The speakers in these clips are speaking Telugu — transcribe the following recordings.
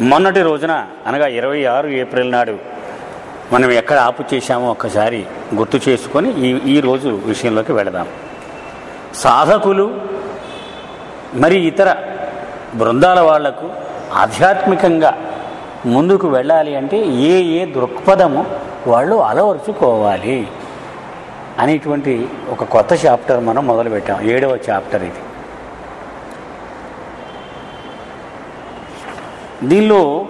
మొన్నటి రోజున అనగా ఇరవై ఆరు ఏప్రిల్ నాడు మనం ఎక్కడ ఆపు చేశామో ఒక్కసారి గుర్తు చేసుకొని ఈ ఈ రోజు విషయంలోకి వెళదాం. సాధకులు మరి ఇతర బృందాల వాళ్ళకు ఆధ్యాత్మికంగా ముందుకు వెళ్ళాలి అంటే ఏ ఏ దృక్పథము వాళ్ళు అలవరుచుకోవాలి అనేటువంటి ఒక కొత్త చాప్టర్ మనం మొదలుపెట్టాం. ఏడవ చాప్టర్ ఇది. దీనిలో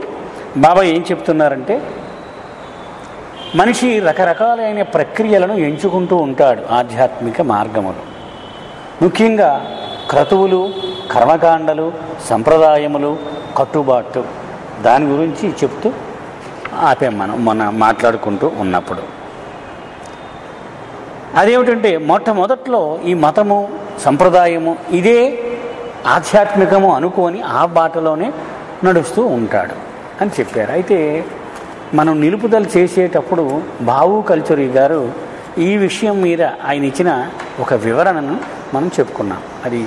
బాబా ఏం చెప్తున్నారంటే మనిషి రకరకాలైన ప్రక్రియలను ఎంచుకుంటూ ఉంటాడు ఆధ్యాత్మిక మార్గములు. ముఖ్యంగా క్రతువులు కర్మకాండలు సంప్రదాయములు కట్టుబాట్లు దాని గురించి చెప్తూ ఆపాం మనం మన మాట్లాడుకుంటూ ఉన్నప్పుడు. అదేమిటంటే మొట్టమొదట్లో ఈ మతము సంప్రదాయము ఇదే ఆధ్యాత్మికము అనుకొని ఆ బాటలోనే నడుస్తూ ఉంటాడు అని చెప్పారు. అయితే మనం నిలుపుదల చేసేటప్పుడు బావు కల్చరీ గారు ఈ విషయం మీద ఆయన ఇచ్చిన ఒక వివరణను మనం చెప్పుకున్నాం. అది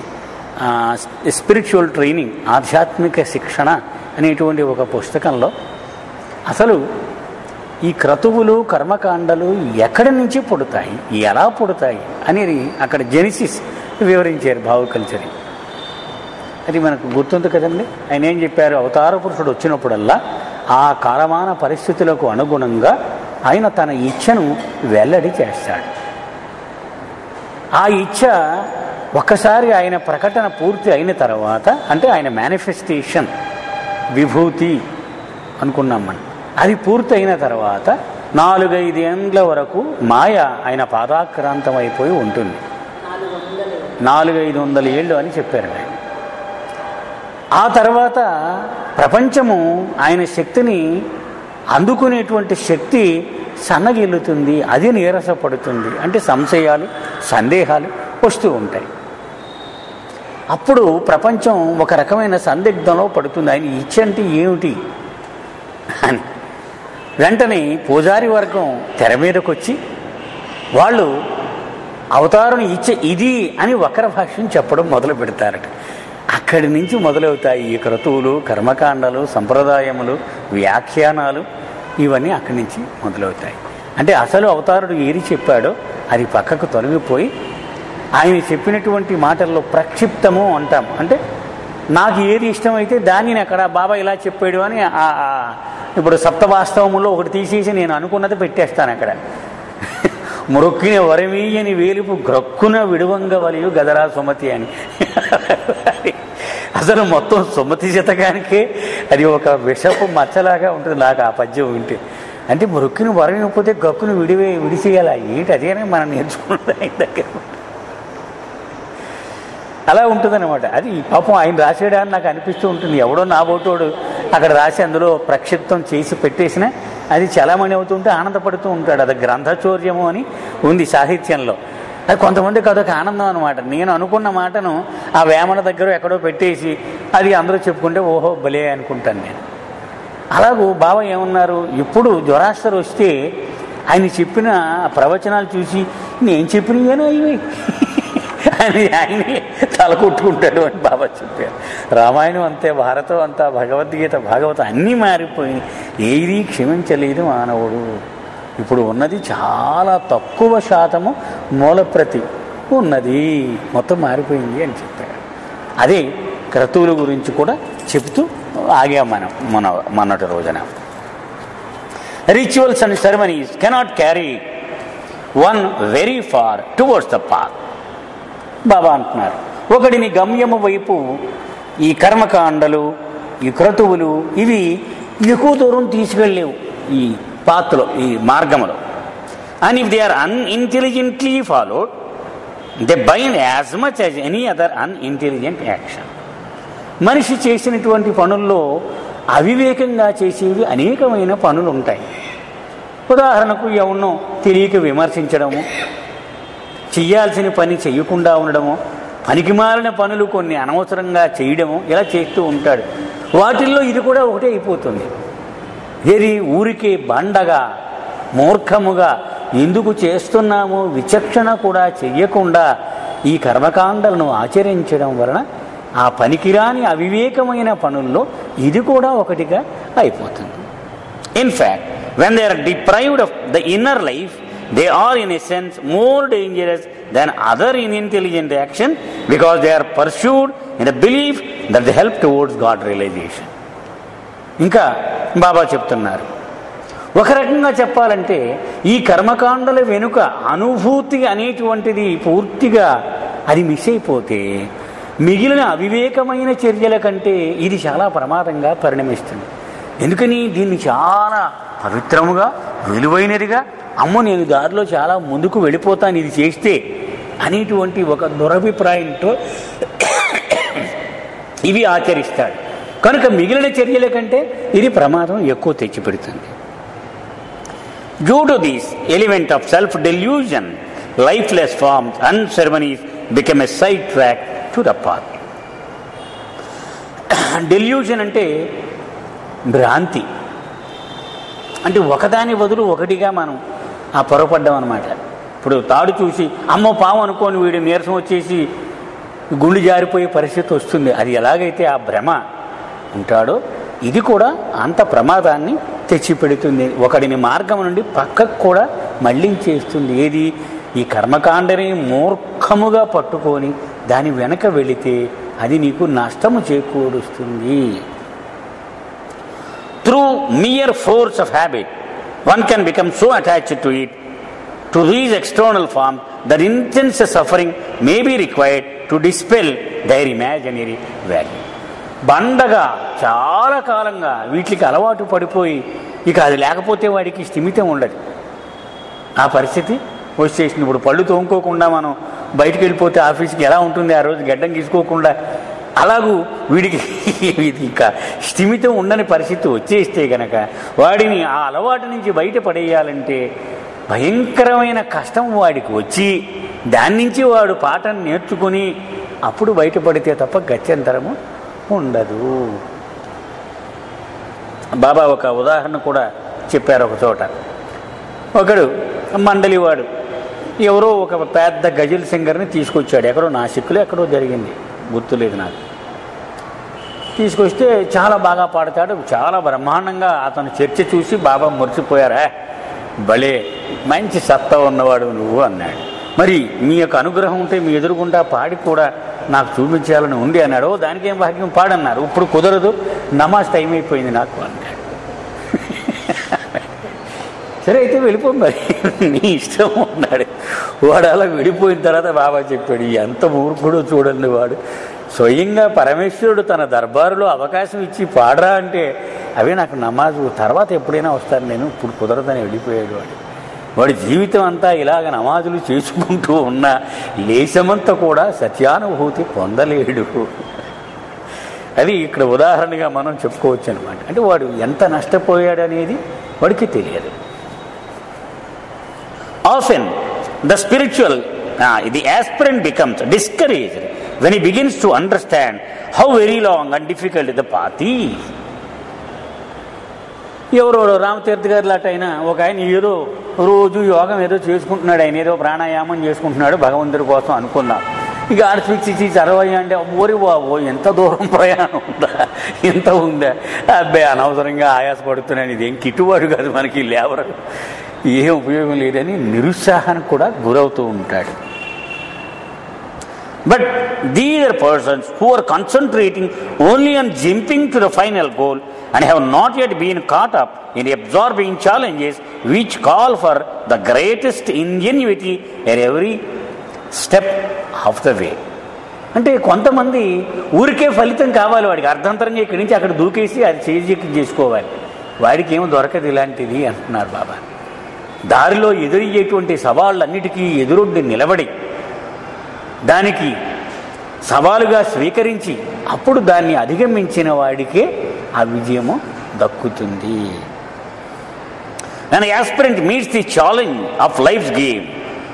స్పిరిచువల్ ట్రైనింగ్ ఆధ్యాత్మిక శిక్షణ అనేటువంటి ఒక పుస్తకంలో అసలు ఈ క్రతువులు కర్మకాండలు ఎక్కడి నుంచి పుడతాయి ఎలా పుడతాయి అనేది అక్కడ జెనిసిస్ వివరించారు బావు కల్చరీ. అది మనకు గుర్తుంది కదండి. ఆయన ఏం చెప్పారు? అవతార పురుషుడు వచ్చినప్పుడల్లా ఆ కాలమాన పరిస్థితులకు అనుగుణంగా ఆయన తన ఇచ్ఛను వెల్లడి చేస్తాడు. ఆ ఇచ్ఛ ఒక్కసారి ఆయన ప్రకటన పూర్తి అయిన తర్వాత అంటే ఆయన మేనిఫెస్టేషన్ విభూతి అనుకున్నాం మనం. అది పూర్తి అయిన తర్వాత నాలుగైదేండ్ల వరకు మాయ ఆయన పాదాక్రాంతం అయిపోయి ఉంటుంది నాలుగైదు వందల ఏళ్ళు అని చెప్పారు ఆ తర్వాత ప్రపంచము ఆయన శక్తిని అందుకునేటువంటి శక్తి సన్నగిల్లుతుంది అది నీరసపడుతుంది అంటే సంశయాలు సందేహాలు వస్తూ ఉంటాయి. అప్పుడు ప్రపంచం ఒక రకమైన సందిగ్ధంలో పడుతుంది. ఆయన ఇచ్చంటే ఏమిటి? అని. వెంటనే పూజారి వర్గం తెర మీదకు వచ్చి వాళ్ళు అవతారం ఇచ్చే ఇది అని వక్ర భాష్యం చెప్పడం మొదలు పెడతారట. అక్కడి నుంచి మొదలవుతాయి ఈ క్రతువులు కర్మకాండలు సంప్రదాయములు వ్యాఖ్యానాలు. ఇవన్నీ అక్కడి నుంచి మొదలవుతాయి. అంటే అసలు అవతారుడు ఏది చెప్పాడో అది పక్కకు తొలగిపోయి ఆయన చెప్పినటువంటి మాటల్లో ప్రక్షిప్తము అంటాం. అంటే నాకు ఏది ఇష్టమైతే దానిని అక్కడ బాబా ఇలా చెప్పాడు అని ఇప్పుడు సప్తవాస్తవములో ఒకటి తీసేసి నేను అనుకున్నది పెట్టేస్తాను అక్కడ. మొరొక్కిన వరమీయని వేలుపు గ్రక్కున విడువంగ వలియు గదరా సుమతి అని. అసలు మొత్తం సుమతి శతకానికే అది ఒక విషపు మచ్చలాగా ఉంటుంది నాకు ఆ పద్యం వింటే. అంటే మురొక్కిన వరమిపోతే గక్కును విడివే విడిచేయాల ఏంటి అదేనే మనం నేర్చుకున్నది ఆయన దగ్గర. అలా ఉంటుందన్నమాట. అది పాపం ఆయన రాసేయడానికి నాకు అనిపిస్తూ ఉంటుంది. ఎవడో నా బోటోడు అక్కడ రాసి అందులో ప్రక్షిప్తం చేసి పెట్టేసిన అది చలామణి అవుతుంటే ఆనందపడుతూ ఉంటాడు. అది గ్రంథచౌర్యము అని ఉంది సాహిత్యంలో. అది కొంతమందికి అదొక ఆనందం అనమాట నేను అనుకున్న మాటను ఆ వేమన దగ్గర ఎక్కడో పెట్టేసి అది అందరూ చెప్పుకుంటే ఓహో భలే అనుకుంటాను నేను. అలాగూ బాబా ఏమన్నారు? ఇప్పుడు జ్వరాస్తరు వస్తే ఆయన చెప్పిన ప్రవచనాలు చూసి నేను చెప్పినవేనా ఇవి? అని ఆయనే తల కొట్టుకుంటాడు అని బాబా చెప్పారు. రామాయణం అంతే భారతం అంతా భగవద్గీత భాగవతం అన్నీ మారిపోయి ఏది క్షమించలేదు మానవుడు. ఇప్పుడు ఉన్నది చాలా తక్కువ శాతము మూలప్రతి ఉన్నది. మొత్తం మారిపోయింది అని చెప్పాడు అదే క్రతువుల గురించి కూడా చెప్తూ ఆగాం మనం మన మొన్నటి రోజున. Rituals and ceremonies cannot carry one very far towards the path Baba అంటున్నారు. ఒకడిని గమ్యము వైపు ఈ కర్మకాండలు ఈ క్రతువులు ఇవి ఎక్కువ దూరం తీసుకెళ్ళలేవు. ఈ పాత్లో ఈ మార్గములో. And if they are unintelligently followed they bind as much as any other unintelligent action మనిషి చేసినటువంటి పనుల్లో అవివేకంగా చేసేవి అనేకమైన పనులు ఉంటాయి ఉదాహరణకు ఎవరినో తెలియక విమర్శించడము చెయ్యాల్సిన పని చేయకుండా ఉండడము పనికిమాలిన పనులు కొన్ని అనవసరంగా చేయడము ఇలా చేస్తూ ఉంటాడు. వాటిల్లో ఇది కూడా ఒకటే అయిపోతుంది. ఏది ఊరికే బండగా మూర్ఖముగా ఎందుకు చేస్తున్నాము విచక్షణ కూడా చెయ్యకుండా ఈ కర్మకాండలను ఆచరించడం వలన ఆ పనికిరాని అవివేకమైన పనుల్లో ఇది కూడా ఒకటిగా అయిపోతుంది. In fact when they are deprived of the inner life they are in a sense more dangerous than other in intelligent action because they are pursued in the belief that the help towards God realisation ఇంకా బాబా చెప్తున్నారు. ఒక రకంగా చెప్పాలంటే ఈ కర్మకాండల వెనుక అనుభూతి అనేటువంటిది పూర్తిగా అది మిస్ అయిపోతే మిగిలిన అవివేకమైన చర్యల కంటే ఇది చాలా ప్రమాదంగా పరిణమిస్తుంది. ఎందుకని? దీన్ని చాలా పవిత్రముగా విలువైనదిగా అమ్మ నేను దారిలో చాలా ముందుకు వెళ్ళిపోతాను ఇది చేస్తే అనేటువంటి ఒక దురభిప్రాయంతో ఇవి ఆచరిస్తాడు. కనుక మిగిలిన చర్యల కంటే ఇది ప్రమాదం ఎక్కువ తెచ్చిపెడుతుంది. Due to this element of self delusion lifeless forms and ceremonies become a side track to the path delusion అంటే భ్రాంతి. అంటే ఒకదాని బదులు ఒకటిగా మనం ఆ పొరపడ్డాం అనమాట ఇప్పుడు తాడు చూసి అమ్మ పాము అనుకోని వీడి నీరసం వచ్చేసి గుండు జారిపోయే పరిస్థితి వస్తుంది. అది ఎలాగైతే ఆ భ్రమ ఉంటాడో. ఇది కూడా అంత ప్రమాదాన్ని తెచ్చిపెడుతుంది. ఒకడిని మార్గం నుండి పక్కకు కూడా మళ్ళించేస్తుంది ఏది? ఈ కర్మకాండని మూర్ఖముగా పట్టుకొని దాని వెనక వెళితే అది నీకు నష్టము చేకూరుస్తుంది. Through mere force of habit one can become so attached to it to raise external form that intense suffering may be required to dispel their imaginary value బండగా చాలా కాలంగా వీటికి అలవాటు పడిపోయి ఇక అది లేకపోతే వాడికి స్థిమితం ఉండదు. ఆ పరిస్థితి వచ్చేసింది. ఇప్పుడు పళ్ళు తోముకోకుండా మనం బయటికి వెళ్ళిపోతే ఆఫీస్కి ఎలా ఉంటుంది? ఆ రోజు గడ్డం గీసుకోకుండా అలాగూ వీడికి ఇది ఇంకా స్థిమితం ఉండని పరిస్థితి వచ్చేస్తే గనక వాడిని ఆ అలవాటు నుంచి బయట పడేయాలంటే భయంకరమైన కష్టం వాడికి వచ్చి దాని నుంచి వాడు పాఠం నేర్చుకుని అప్పుడు బయటపడితే తప్ప గత్యంతరము ఉండదు. బాబా ఒక ఉదాహరణ కూడా చెప్పారు ఒక చోట. ఒకడు మండలివాడు. ఎవరో ఒక పెద్ద గజల్ సింగర్ని తీసుకొచ్చాడు. ఎక్కడో నాసిక్లో ఎక్కడో జరిగింది. గుర్తులేదు నాకు. తీసుకొస్తే చాలా బాగా పాడతాడు. చాలా బ్రహ్మాండంగా అతను చర్చ చూసి బాబా మురిసిపోయారా. భలే మంచి సత్తా ఉన్నవాడు నువ్వు అన్నాడు. మరి మీ యొక్క అనుగ్రహం ఉంటే మీ ఎదురుగుండా పాడి కూడా నాకు చూపించాలని ఉంది అన్నాడు. దానికేం భాగ్యం? పాడన్నారు. ఇప్పుడు కుదరదు. నమాజ్ టైం అయిపోయింది నాకు అన్నాడు. సరే అయితే వెళ్ళిపో మరి. నీ ఇష్టం ఉన్నాడు వాడు అలా విడిపోయిన తర్వాత బాబా చెప్పాడు ఎంత మూర్ఖుడు చూడండి వాడు. స్వయంగా పరమేశ్వరుడు తన దర్బారులో అవకాశం ఇచ్చి పాడరా అంటే అవే నాకు నమాజు తర్వాత ఎప్పుడైనా వస్తాను నేను ఇప్పుడు కుదరదని వెళ్ళిపోయాడు వాడు. వాడి జీవితం అంతా ఇలాగ నమాజులు చేసుకుంటూ ఉన్న లేశమంతా కూడా సత్యానుభూతి పొందలేడు. అది ఇక్కడ ఉదాహరణగా మనం చెప్పుకోవచ్చు అనమాట అంటే వాడు ఎంత నష్టపోయాడనేది వాడికి తెలియదు. ఆఫెన్ ద స్పిరిచువల్ ఇది aspirant becomes discourage when he begins to understand how very long and difficult the path ఎవరో రామతీర్థ గారు లాంటి ఒక ఆయన ఏదో రోజు యోగం ఏదో చేసుకుంటున్నాడు ఆయన ఏదో ప్రాణాయామం చేసుకుంటున్నాడు భగవంతుడి కోసం అనుకుందాం ఇక ఆర్పిక్స్ చూసి చదవయ్య అంటే ఓరి బాబో ఎంత దూరం ప్రయాణం ఉందా? ఎంత ఉందా? అబ్బాయి అనవసరంగా ఆయాసపడుతున్నాను ఇదేం కిట్టుబాటు కాదు మనకి లేబర్. ఏం ఉపయోగం లేదని నిరుత్సాహానికి కూడా గురవుతూ ఉంటాడు. But these are persons who are concentrating only on jumping to the final goal and have not yet been caught up in absorbing challenges which call for the greatest ingenuity at every step of the way అంటే కొంతమంది ఊరికే ఫలితం కావాలి వాడికి అర్థంతరంగా ఇక్కడి నుంచి అక్కడ దూకేసి అది చేజెక్కి చేసుకోవాలి. వాడికి ఏమి దొరకదు ఇలాంటిది అంటున్నారు బాబా. దారిలో ఎదురయ్యేటువంటి సవాళ్ళన్నిటికీ ఎదురొడ్డి నిలబడి దానికి సవాలుగా స్వీకరించి అప్పుడు దాన్ని అధిగమించిన వాడికే ఆ విజయము దక్కుతుంది. And aspirant meets the challenge of life game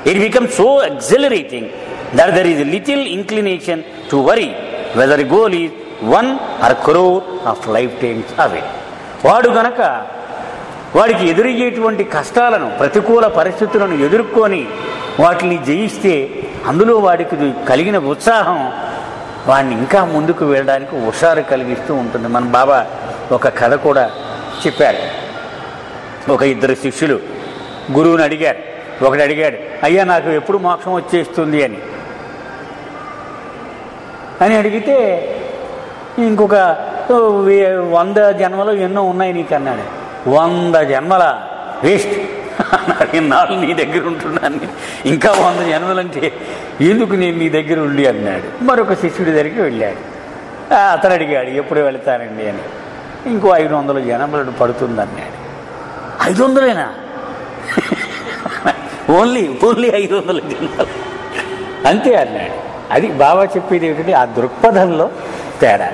it become so accelerating there there is little inclination to worry whether goal is one or crore of life times away వాడు కనుక వాడికి ఎదురయ్యేటువంటి కష్టాలను ప్రతికూల పరిస్థితులను ఎదుర్కొని వాటిని జయిస్తే అందులో వాడికి కలిగిన ఉత్సాహం వాడిని ఇంకా ముందుకు వెళ్ళడానికి హుషారు కలిగిస్తూ ఉంటుంది. మన బాబా ఒక కథ కూడా చెప్పారు. ఒక ఇద్దరు శిష్యులు గురువుని అడిగారు. ఒకడు అడిగాడు అయ్యా నాకు ఎప్పుడు మోక్షం వచ్చేస్తుంది అని? అని అడిగితే ఇంకొక వే- వంద జన్మలు ఎన్నో ఉన్నాయి నీకు అన్నాడు వంద జన్మల? వేస్ట్. అన్నాడు ఇన్నాళ్ళు నీ దగ్గర ఉంటున్నాను. ఇంకా వంద జన్మలంటే ఎందుకు నేను నీ దగ్గర ఉండి అన్నాడు. మరొక శిష్యుడి దగ్గరికి వెళ్ళాడు. అతను అడిగాడు ఎప్పుడు వెళతానండి అని. ఇంకో ఐదు వందల జనములను పడుతుంది అన్నాడు. ఐదు వందలేనా? ఓన్లీ ఓన్లీ ఐదు వందల జనాలు అంతే అన్నాడు. అది బాబా చెప్పేది ఏమిటంటే ఆ దృక్పథంలో తేడా.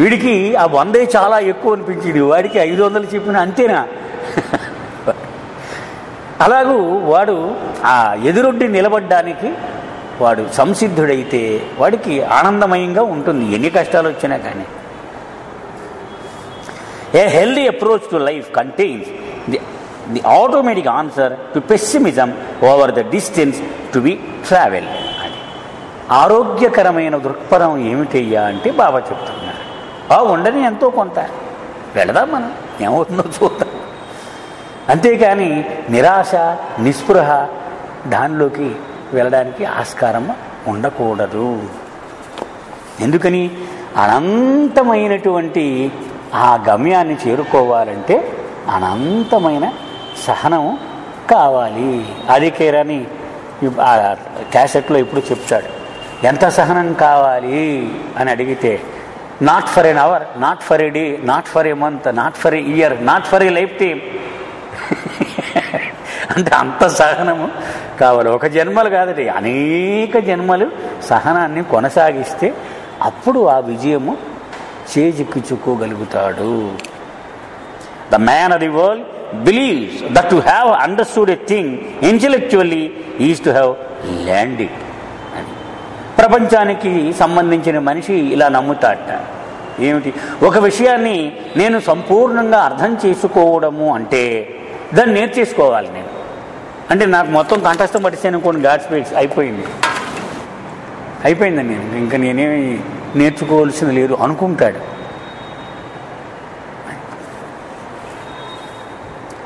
వీడికి ఆ వందే చాలా ఎక్కువ అనిపించింది. వాడికి ఐదు వందలు చెప్పిన అంతేనా? అలాగూ వాడు ఆ ఎదురొడ్డి నిలబడ్డానికి వాడు సంసిద్ధుడైతే వాడికి ఆనందమయంగా ఉంటుంది. ఎన్ని కష్టాలు వచ్చినా కానీ a healthy approach to life contains the the automatic answer to pessimism over the distance to be travel. అని ఆరోగ్యకరమైన దృక్పథం ఏమిటయ్యా అంటే బాబా చెప్తున్నారు. ఆ ఉండని ఎంతో కొంత. వెళదాం మనం. ఏమవుతుందో చూద్దాం. అంతేకాని నిరాశ నిస్పృహ దానిలోకి వెళ్ళడానికి ఆస్కారం ఉండకూడదు. ఎందుకని? అనంతమైనటువంటి ఆ గమ్యాన్ని చేరుకోవాలంటే అనంతమైన సహనం కావాలి. అది క్యాసెట్లో ఇప్పుడు చెప్తాడు. ఎంత సహనం కావాలి? అని అడిగితే not for an hour not for a day not for a month not for a year not for a life time అంటే అంత సహనము కావాలి. ఒక జన్మలు కాదటి. అనేక జన్మలు సహనాన్ని కొనసాగిస్తే అప్పుడు ఆ విజయము చేజిక్కించుకోగలుగుతాడు. The man of the world believes that to have understood a thing intellectually is to have land it ప్రపంచానికి సంబంధించిన మనిషి ఇలా నమ్ముతాట. ఏమిటి? ఒక విషయాన్ని నేను సంపూర్ణంగా అర్థం చేసుకోవడము అంటే దాన్ని నేర్చేసుకోవాలి నేను. అంటే నాకు మొత్తం కంఠస్థం పట్టిస్తాను కొన్ని గాడ్ స్పీడ్స్ అయిపోయింది. అయిపోయిందండి. నేను ఇంకా నేనేమి నేర్చుకోవాల్సింది లేదు అనుకుంటాడు.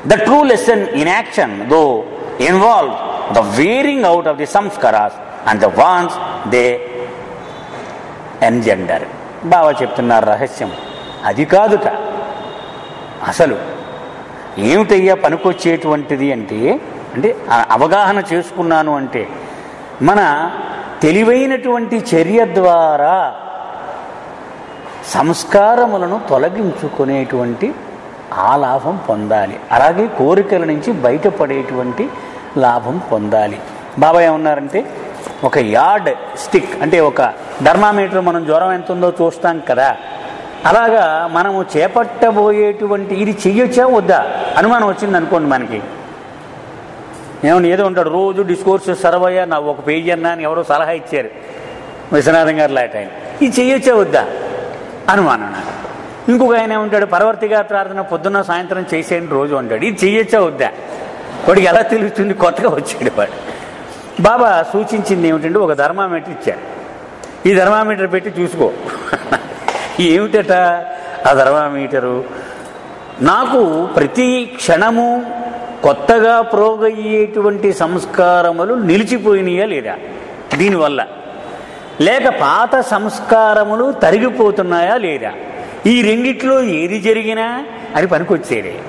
The true lesson in action though involve the wearing out of the samskaras and the vans they engender Baba చెప్తున్నారు రహస్యం. అది కాదుట. అసలు ఏమిటయ్యా పనికొచ్చేటువంటిది అంటే అంటే అవగాహన చేసుకున్నాను అంటే మన తెలివైనటువంటి చర్య ద్వారా సంస్కారములను తొలగించుకునేటువంటి ఆ లాభం పొందాలి. అలాగే కోరికల నుంచి బయటపడేటువంటి లాభం పొందాలి. బాబా ఏమన్నారంటే ఒక యార్డ్ స్టిక్ అంటే ఒక ధర్మామీటర్ మనం జ్వరం ఎంత ఉందో చూస్తాం కదా అలాగా మనము చేపట్టబోయేటువంటి ఇది చెయ్యొచ్చా వద్దా? అనుమానం వచ్చింది అనుకోండి మనకి. ఏమన్నా ఏదో ఉంటాడు రోజు డిస్కోర్స్ సర్వయ్యా నా ఒక పేజీ అన్నా అని ఎవరో సలహా ఇచ్చారు. విశ్వనాథం గారు లాంటి ఆయన. ఇది చెయ్యొచ్చా వద్దా? అనుమానం నాకు. ఇంకొక ఆయన ఏమంటాడు పరవర్తిగా ప్రార్థన పొద్దున్న సాయంత్రం చేసేయండి రోజు అంటాడు. ఇది చెయ్యొచ్చా వద్దా? వాడికి ఎలా తెలుస్తుంది? కొత్తగా వచ్చాడు వాడు. బాబా సూచించింది ఏమిటంటే ఒక ధర్మామీటర్ ఇచ్చాడు ఈ ధర్మామీటర్ పెట్టి చూసుకో. ఏమిటట? ఆ థర్మామీటరు నాకు ప్రతి క్షణము కొత్తగా ప్రోగయ్యేటువంటి సంస్కారములు నిలిచిపోయినాయా లేదా? దీనివల్ల. లేక పాత సంస్కారములు తరిగిపోతున్నాయా లేదా? ఈ రెండిట్లో ఏది జరిగినా అని పనికొచ్చేదే.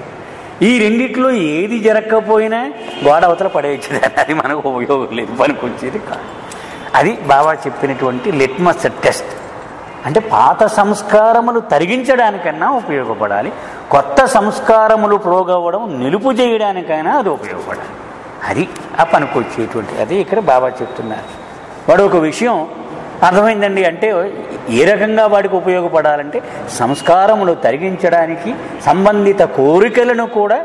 ఈ రెండిట్లో ఏది జరగకపోయినా గోడ అవతల పడేయచ్చేది. అది మనకు ఉపయోగం లేదు. పనికొచ్చేది కాదు. అది బాబా చెప్పినటువంటి లిట్మస్ టెస్ట్. అంటే పాత సంస్కారములు తరిగించడానికన్నా ఉపయోగపడాలి. కొత్త సంస్కారములు ప్రోగవ్వడం నిలుపు చేయడానికైనా అది ఉపయోగపడాలి. అది ఆ పనికొచ్చేటువంటి అది ఇక్కడ బాబా చెప్తున్నారు. వాడు ఒక విషయం అర్థమైందండి అంటే ఏ రకంగా వాడికి ఉపయోగపడాలంటే సంస్కారములు తరిగించడానికి సంబంధిత కోరికలను కూడా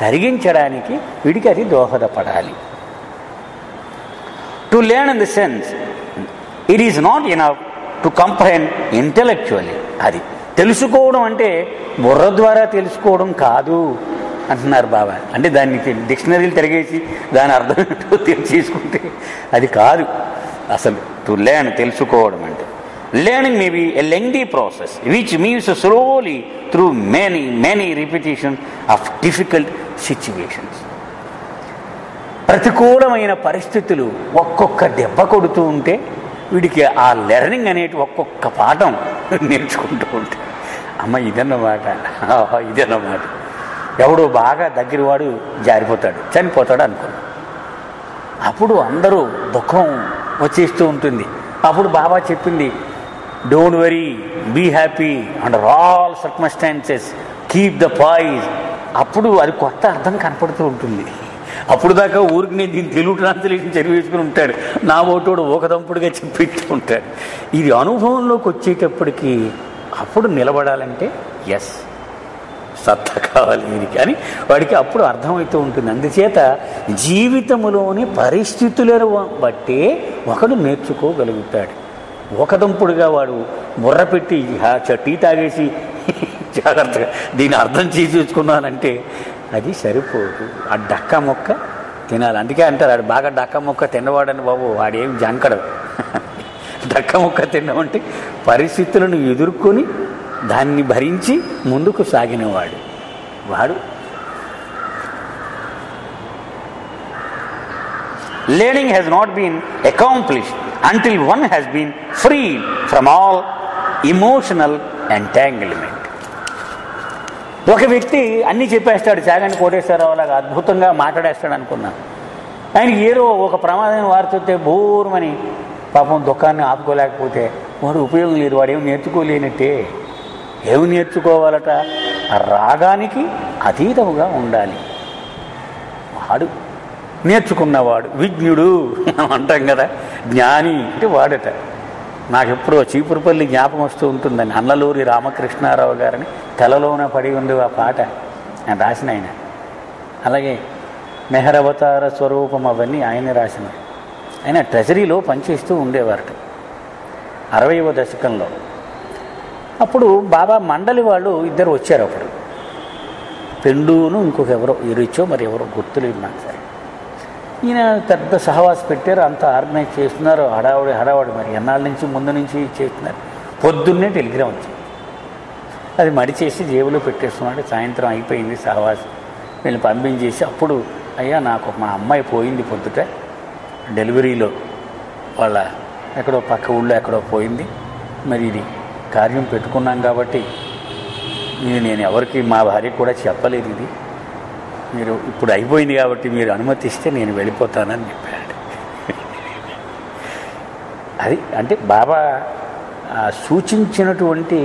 తరిగించడానికి వీడికి అది దోహదపడాలి. To learn in the sense it is not enough to complain intellectually అది తెలుసుకోవడం అంటే బుర్ర ద్వారా తెలుసుకోవడం కాదు అంటున్నారు బాబా. అంటే దాన్ని డిక్షనరీలు తిరిగేసి దాని అర్థం ఏంటో చేసుకుంటే అది కాదు. అసలు టు లెర్న్ తెలుసుకోవడం అంటే. Learning may be a lengthy process which moves slowly through many many repetitions of difficult situations ప్రతికూలమైన పరిస్థితులు ఒక్కొక్క దెబ్బ కొడుతూ ఉంటే వీడికి ఆ లెర్నింగ్ అనేటి ఒక్కొక్క పాఠం నేర్చుకుంటూ ఉంటే అమ్మ ఇదన్నమాట ఆహా, ఇదన్నమాట. ఎవడో బాగా దగ్గరవాడు జారిపోతాడు చనిపోతాడు అనుకున్నాడు అప్పుడు అందరూ దుఃఖం వచ్చేస్తూ ఉంటుంది. అప్పుడు బాబా చెప్పింది don't worry be happy under all circumstances keep the poise అప్పుడు అది కొత్త అర్థం కనపడుతూ ఉంటుంది. అప్పుడు దాకా ఊరికి నేను దీన్ని తెలుగు ట్రాన్స్లేషన్ చదివేసుకుని ఉంటాడు. నా ఓటోడు ఒకదంపుడుగా చెప్పిస్తూ ఉంటాడు. ఇది అనుభవంలోకి వచ్చేటప్పటికి అప్పుడు నిలబడాలంటే ఎస్ సత్తా కావాలి దీనికి. అని వాడికి అప్పుడు అర్థమవుతూ ఉంటుంది. అందుచేత జీవితములోని పరిస్థితులను బట్టే ఒకడు నేర్చుకోగలుగుతాడు. ఒకదంపుడుగా వాడు బుర్ర పెట్టి టీ తాగేసి జాగ్రత్తగా దీన్ని అర్థం చేసి చూసుకున్నానంటే అది సరిపోదు. ఆ డక్క మొక్క తినాలి. అందుకే అంటారు ఆడు బాగా డక్క మొక్క తిన్నవాడని బాబు వాడేం జంకడు. డక్క మొక్క తినమంటే పరిస్థితులను ఎదుర్కొని దాన్ని భరించి ముందుకు సాగినవాడు. వాడు learning has not been accomplished until one has been freed from all emotional entanglement. ఒక వ్యక్తి అన్నీ చెప్పేస్తాడు చాగంటి కోటేశ్వరరావు లాగా అద్భుతంగా మాట్లాడేస్తాడు అనుకున్నాను ఆయనకి ఏదో ఒక ప్రమాదమైన వార్త బోరుమని పాపం దుఃఖాన్ని ఆపుకోలేకపోతే వాడు ఉపయోగం లేదు వాడు ఏం నేర్చుకోలేనట్టే. ఏం నేర్చుకోవాలట? రాగానికి అతీతముగా ఉండాలి. వాడు నేర్చుకున్నవాడు విజ్ఞుడు అంటాం కదా జ్ఞాని అంటే వాడట. నాకు ఎప్పుడో చీపురుపల్లి జ్ఞాపకం వస్తూ ఉంటుందని. అన్నలూరి రామకృష్ణారావు గారిని తలలోన పడి ఉంది ఆ పాట. నేను రాసిన ఆయన. అలాగే మెహరవతార స్వరూపం అవన్నీ ఆయన రాసిన. ఆయన ట్రెజరీలో పనిచేస్తూ ఉండేవారట. అరవైవ దశకంలో. అప్పుడు బాబా మండలి వాళ్ళు ఇద్దరు వచ్చారు అప్పుడు. పెండును ఇంకొక ఎవరో ఇరిచో మరి ఎవరో గుర్తులేదు నాకు సరే ఈయన పెద్ద సహవాసి పెట్టారు అంతా ఆర్గనైజ్ చేస్తున్నారు హడావుడి హడావుడి మరి. ఎన్నాళ్ళ నుంచి ముందు నుంచి చేస్తున్నారు. పొద్దున్నే టెలిగ్రామ్ వచ్చింది. అది మడిచేసి జేబులో పెట్టేస్తున్నాడు. సాయంత్రం అయిపోయింది సహవాసి. వీళ్ళు పంపించేసి అప్పుడు అయ్యా నాకు మా అమ్మాయి పోయింది పొద్దుట. డెలివరీలో వాళ్ళ ఎక్కడో పక్క ఊళ్ళో ఎక్కడో పోయింది. మరి ఇది కార్యం పెట్టుకున్నాం కాబట్టి ఇది నేను ఎవరికి మా భార్యకు కూడా చెప్పలేదు ఇది. మీరు ఇప్పుడు అయిపోయింది కాబట్టి మీరు అనుమతిస్తే నేను వెళ్ళిపోతానని చెప్పాడు. అది అంటే బాబా సూచించినటువంటి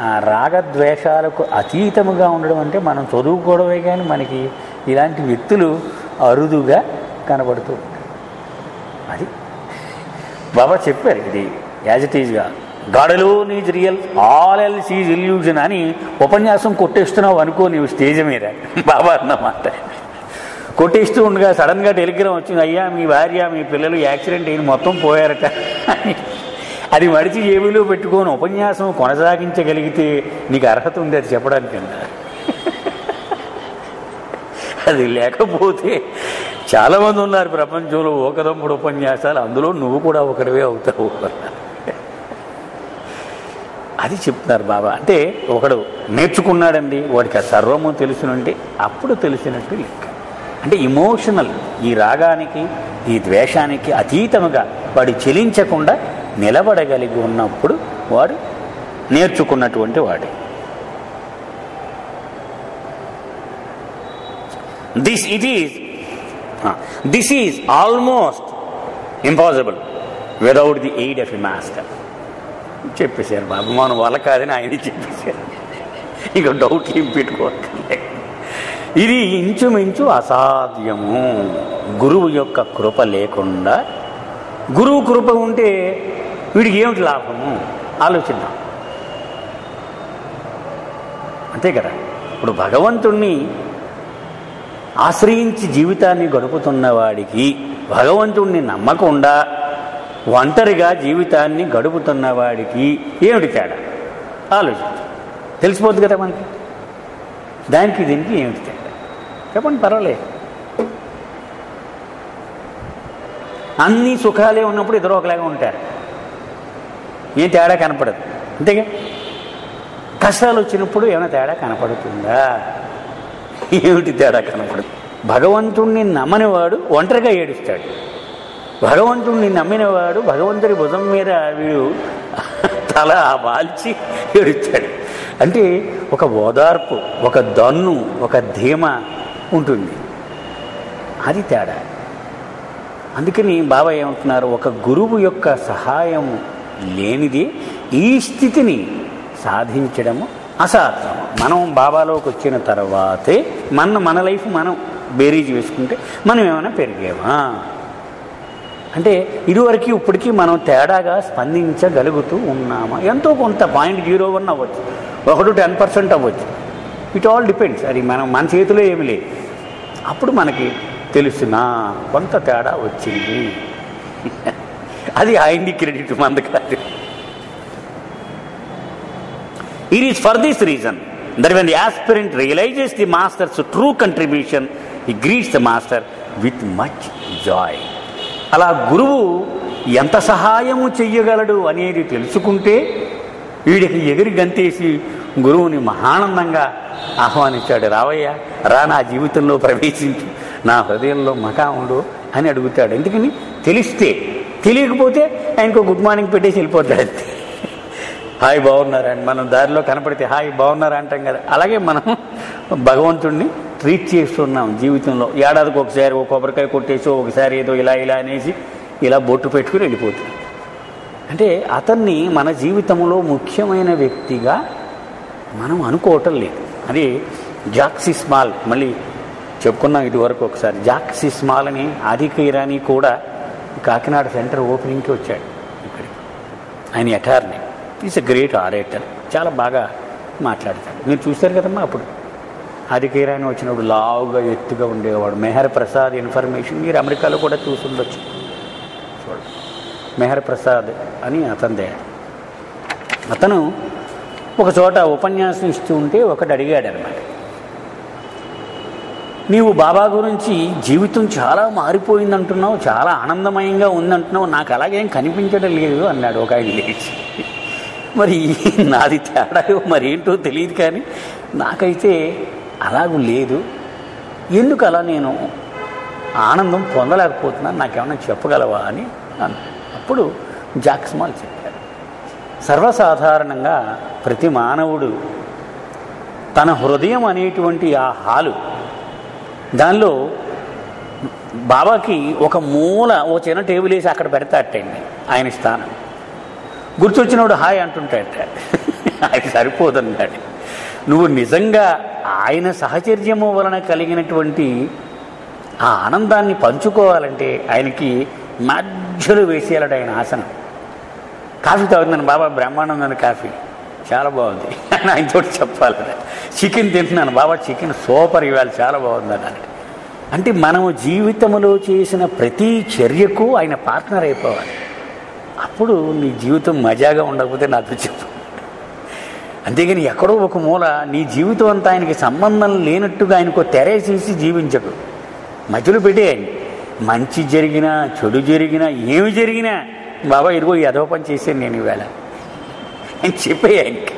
ఆ రాగద్వేషాలకు అతీతముగా ఉండడం అంటే మనం చదువుకోవడమే కానీ మనకి ఇలాంటి వ్యక్తులు అరుదుగా కనబడుతూ ఉంటారు. అది బాబా చెప్పారు ఇది as it ఈజ్గా. God alone is real all else is illusion అని ఉపన్యాసం కొట్టేస్తున్నావు అనుకో నీవు స్టేజ్ మీద. బాబా అన్నమాట కొట్టేస్తూ ఉండగా సడన్గా టెలిగ్రామ్ వచ్చింది అయ్యా మీ భార్య మీ పిల్లలు యాక్సిడెంట్ అయిన మొత్తం పోయారట. అని. అది మడిచి జేబులో పెట్టుకొని ఉపన్యాసం కొనసాగించగలిగితే నీకు అర్హత ఉంది అది చెప్పడానికి అది లేకపోతే చాలామంది ఉన్నారు ప్రపంచంలో ఒకదమ్ముడు ఉపన్యాసాలు అందులో నువ్వు కూడా ఒకరివే అవుతావు. అది చెప్తున్నారు బాబా. అంటే ఒకడు నేర్చుకున్నాడండి వాడికి ఆ సర్వము తెలుసునంటే అప్పుడు తెలిసినట్టు లెక్క. అంటే ఇమోషనల్ ఈ రాగానికి ఈ ద్వేషానికి అతీతముగా వాడు చెలించకుండా నిలబడగలిగి ఉన్నప్పుడు వాడు నేర్చుకున్నటువంటి వాడే. This it is this is almost impossible without the aid of a master చెప్పేశారు బాబు. మనం వల్ల కాదని ఆయన చెప్పేశారు. ఇక డౌట్ ఏం పెట్టుకోవట్లే ఇది ఇంచుమించు అసాధ్యము. గురువు యొక్క కృప లేకుండా గురువు కృప ఉంటే వీడికి ఏమిటి లాభము? ఆలోచిద్దాం. అంతే కదా? ఇప్పుడు భగవంతుణ్ణి ఆశ్రయించి జీవితాన్ని గడుపుతున్న వాడికి భగవంతుణ్ణి నమ్మకుండా ఒంటరిగా జీవితాన్ని గడుపుతున్న వాడికి ఏమిటి తేడా? ఆలోచించు. తెలిసిపోద్ది కదా మనకి. దానికి దీనికి ఏమిటి తేడా? చెప్పండి పర్వాలేదు. అన్ని సుఖాలే ఉన్నప్పుడు ఇద్దరు ఒకలాగా ఉంటారు. ఏం తేడా కనపడదు. అంతేగా? కష్టాలు వచ్చినప్పుడు ఏమైనా తేడా కనపడుతుందా? ఏమిటి తేడా కనపడదు? భగవంతుణ్ణి నమ్మనివాడు ఒంటరిగా ఏడుస్తాడు. భగవంతుణ్ణి నమ్మినవాడు భగవంతుడి భుజం మీద వీడు తల వాల్చి ఏడుస్తాడు. అంటే ఒక ఓదార్పు ఒక దన్ను ఒక ధీమ ఉంటుంది. అది తేడా. అందుకని బాబా ఏమంటున్నారు ఒక గురువు యొక్క సహాయం లేనిది ఈ స్థితిని సాధించడము అసాధ్యం. మనం బాబాలోకి వచ్చిన తర్వాతే మన మన లైఫ్ మనం బేరీజ్ వేసుకుంటే మనం ఏమైనా పెరిగామా అంటే ఇదివరకు ఇప్పటికీ మనం తేడాగా స్పందించగలుగుతూ ఉన్నామా? ఎంతో కొంత పాయింట్ జీరో వన్ అవ్వచ్చు. ఒకటి టెన్ పర్సెంట్ అవ్వచ్చు. It all depends. అది మనం మన చేతిలో ఏమి లేదు. అప్పుడు మనకి తెలుసునా కొంత తేడా వచ్చింది. అది ఆయన్ని క్రెడిట్ మంది కాదు. It is for this reason that when the aspirant realises the master's true contribution he greets the master with much joy అలా గురువు ఎంత సహాయము చెయ్యగలడు అనేది తెలుసుకుంటే వీడికి ఎగిరి గంతేసి గురువుని మహానందంగా ఆహ్వానించాడు. రావయ్య రా నా జీవితంలో ప్రవేశించు. నా హృదయంలో మకాముడు అని అడుగుతాడు. ఎందుకని? తెలిస్తే. తెలియకపోతే ఆయనకు గుడ్ మార్నింగ్ పెట్టేసి వెళ్ళిపోతాడు అంతే. హాయ్ బాగున్నారా అని మనం దారిలో కనపడితే హాయ్ బాగున్నారా అంటాం కదా. అలాగే మనం భగవంతుడిని ట్రీట్ చేస్తున్నాం జీవితంలో. ఏడాదికి ఒకసారి ఒక కొబ్బరికాయ కొట్టేసి ఒకసారి ఏదో ఇలా ఇలా అనేసి ఇలా బొట్టు పెట్టుకుని వెళ్ళిపోతుంది అంటే అతన్ని మన జీవితంలో ముఖ్యమైన వ్యక్తిగా మనం అనుకోవటం లేదు. అది జాక్సిస్మాల్ మళ్ళీ చెప్పుకున్నాం ఇదివరకు ఒకసారి. జాక్సిస్మాల్ అని ఆదిక ఇరానీ కూడా కాకినాడ సెంటర్ ఓపెనింగ్కి వచ్చాడు ఇక్కడికి. ఆయన attorney is a great orator చాలా బాగా మాట్లాడతాడు. మీరు చూశారు కదమ్మా అప్పుడు. ఆదికీరాయన వచ్చినప్పుడు లావుగా ఎత్తుగా ఉండేవాడు. మెహర్ ప్రసాద్ ఇన్ఫర్మేషన్ మీరు అమెరికాలో కూడా చూసుండొచ్చు చూడండి. మెహర్ ప్రసాద్ అని అతనిదే. అతను ఒక చోట ఉపన్యాసం ఇస్తూ ఉంటే ఒకటి అడిగాడు అనమాట నీవు బాబా గురించి జీవితం చాలా మారిపోయిందంటున్నావు చాలా ఆనందమయంగా ఉందంటున్నావు నాకు అలాగేం కనిపించడం లేదు అన్నాడు ఒక ఆయన లేచి. మరి నాది తేడా మరి ఏంటో తెలియదు కానీ నాకైతే అలాగూ లేదు. ఎందుకు అలా నేను ఆనందం పొందలేకపోతున్నాను? నాకేమన్నా చెప్పగలవా అని అన్నాడు అప్పుడు జాక్స్మాల్ చెప్పారు. సర్వసాధారణంగా ప్రతి మానవుడు తన హృదయం అనేటువంటి ఆ హాలు దానిలో బాబాకి ఒక మూల ఓ చిన్న టేబుల్ వేసి అక్కడ పెడతాటండి ఆయన స్థానం. గుర్తొచ్చినప్పుడు హాయ్ అంటుంటాడట ఆయన సరిపోదన్నాడు. నువ్వు నిజంగా ఆయన సహచర్యము వలన కలిగినటువంటి ఆ ఆనందాన్ని పంచుకోవాలంటే ఆయనకి మధ్యలో వేసేయాలట ఆయన ఆసనం. కాఫీ తాగుతున్నాను బాబా బ్రహ్మానందం కాఫీ. చాలా బాగుంది. అని ఆయనతో చెప్పాలట. చికెన్ తింటున్నాను బాబా చికెన్ సూపర్ ఇవాళ చాలా బాగుంది అన్నాడు. అంటే మనము జీవితంలో చేసిన ప్రతి చర్యకు ఆయన పార్ట్నర్ అయిపోవాలి. అప్పుడు నీ జీవితం మజాగా ఉండకపోతే నాతో చెప్పు. అంతేగాని ఎక్కడో ఒక మూల నీ జీవితం అంతా ఆయనకి సంబంధం లేనట్టుగా ఆయనకు తెరేసేసి జీవించకు. మధ్యలో పెట్టేయండి ఆయన మంచి జరిగినా చెడు జరిగినా ఏమి జరిగినా బాబా ఇదిగో యదోపని పని చేశాను నేను ఈవేళ. అని చెప్పే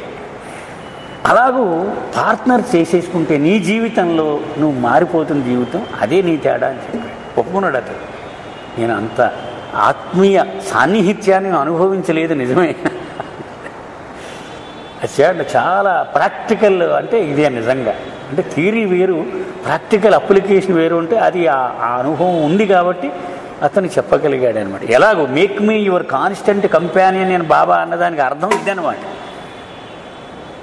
అలాగూ పార్ట్నర్ చేసేసుకుంటే నీ జీవితంలో నువ్వు మారిపోతున్న జీవితం అదే నీ తేడా అని చెప్పాడు. ఒప్పుకున్నాడు అతను. నేను అంతా ఆత్మీయ సాన్నిహిత్యాన్ని అనుభవించలేదు నిజమే. అది చాలా ప్రాక్టికల్ అంటే ఇదే నిజంగా. అంటే థియరీ వేరు ప్రాక్టికల్ అప్లికేషన్ వేరు అంటే అది ఆ ఆ అనుభవం ఉంది కాబట్టి అతను చెప్పగలిగాడు అనమాట ఎలాగో make me your constant companion నేను బాబా అన్నదానికి అర్థం ఇదనమాట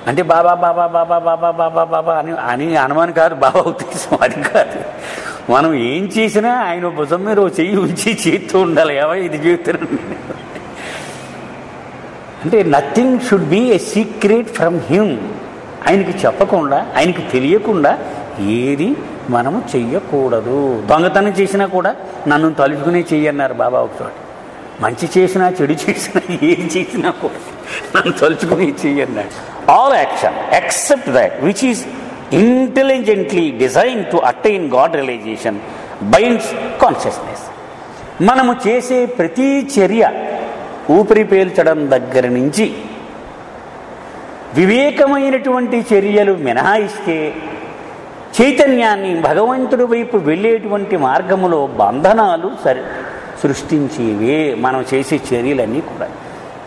అంటే బాబా బాబా బాబా బాబా బాబా బాబా అని అని అనుమానం కాదు బాబా ఉద్దేశం అది కాదు. మనం ఏం చేసినా ఆయన భుజం మీద చెయ్యి ఉంచి చేస్తూ ఉండాలి. ఏమో ఇది జీవితం అంటే nothing should be a secret from him ఆయనకి చెప్పకుండా ఆయనకి తెలియకుండా ఏది మనము చెయ్యకూడదు. దొంగతనం చేసినా కూడా నన్ను తలుచుకునే చెయ్యన్నారు బాబా ఒకచోట. మంచి చేసినా చెడు చేసినా ఏది చేసినా కూడా నన్ను తలుచుకునే చెయ్యన్నాడు all action except that which is intelligently design to attain God realisation binds consciousness మనము చేసే ప్రతి చర్య ఊపిరి పీల్చడం దగ్గర నుంచి వివేకమైనటువంటి చర్యలు మినహాయిస్తే చైతన్యాన్ని భగవంతుడి వైపు వెళ్ళేటువంటి మార్గములో బంధనాలు సరి సృష్టించేవే మనం చేసే చర్యలన్నీ కూడా.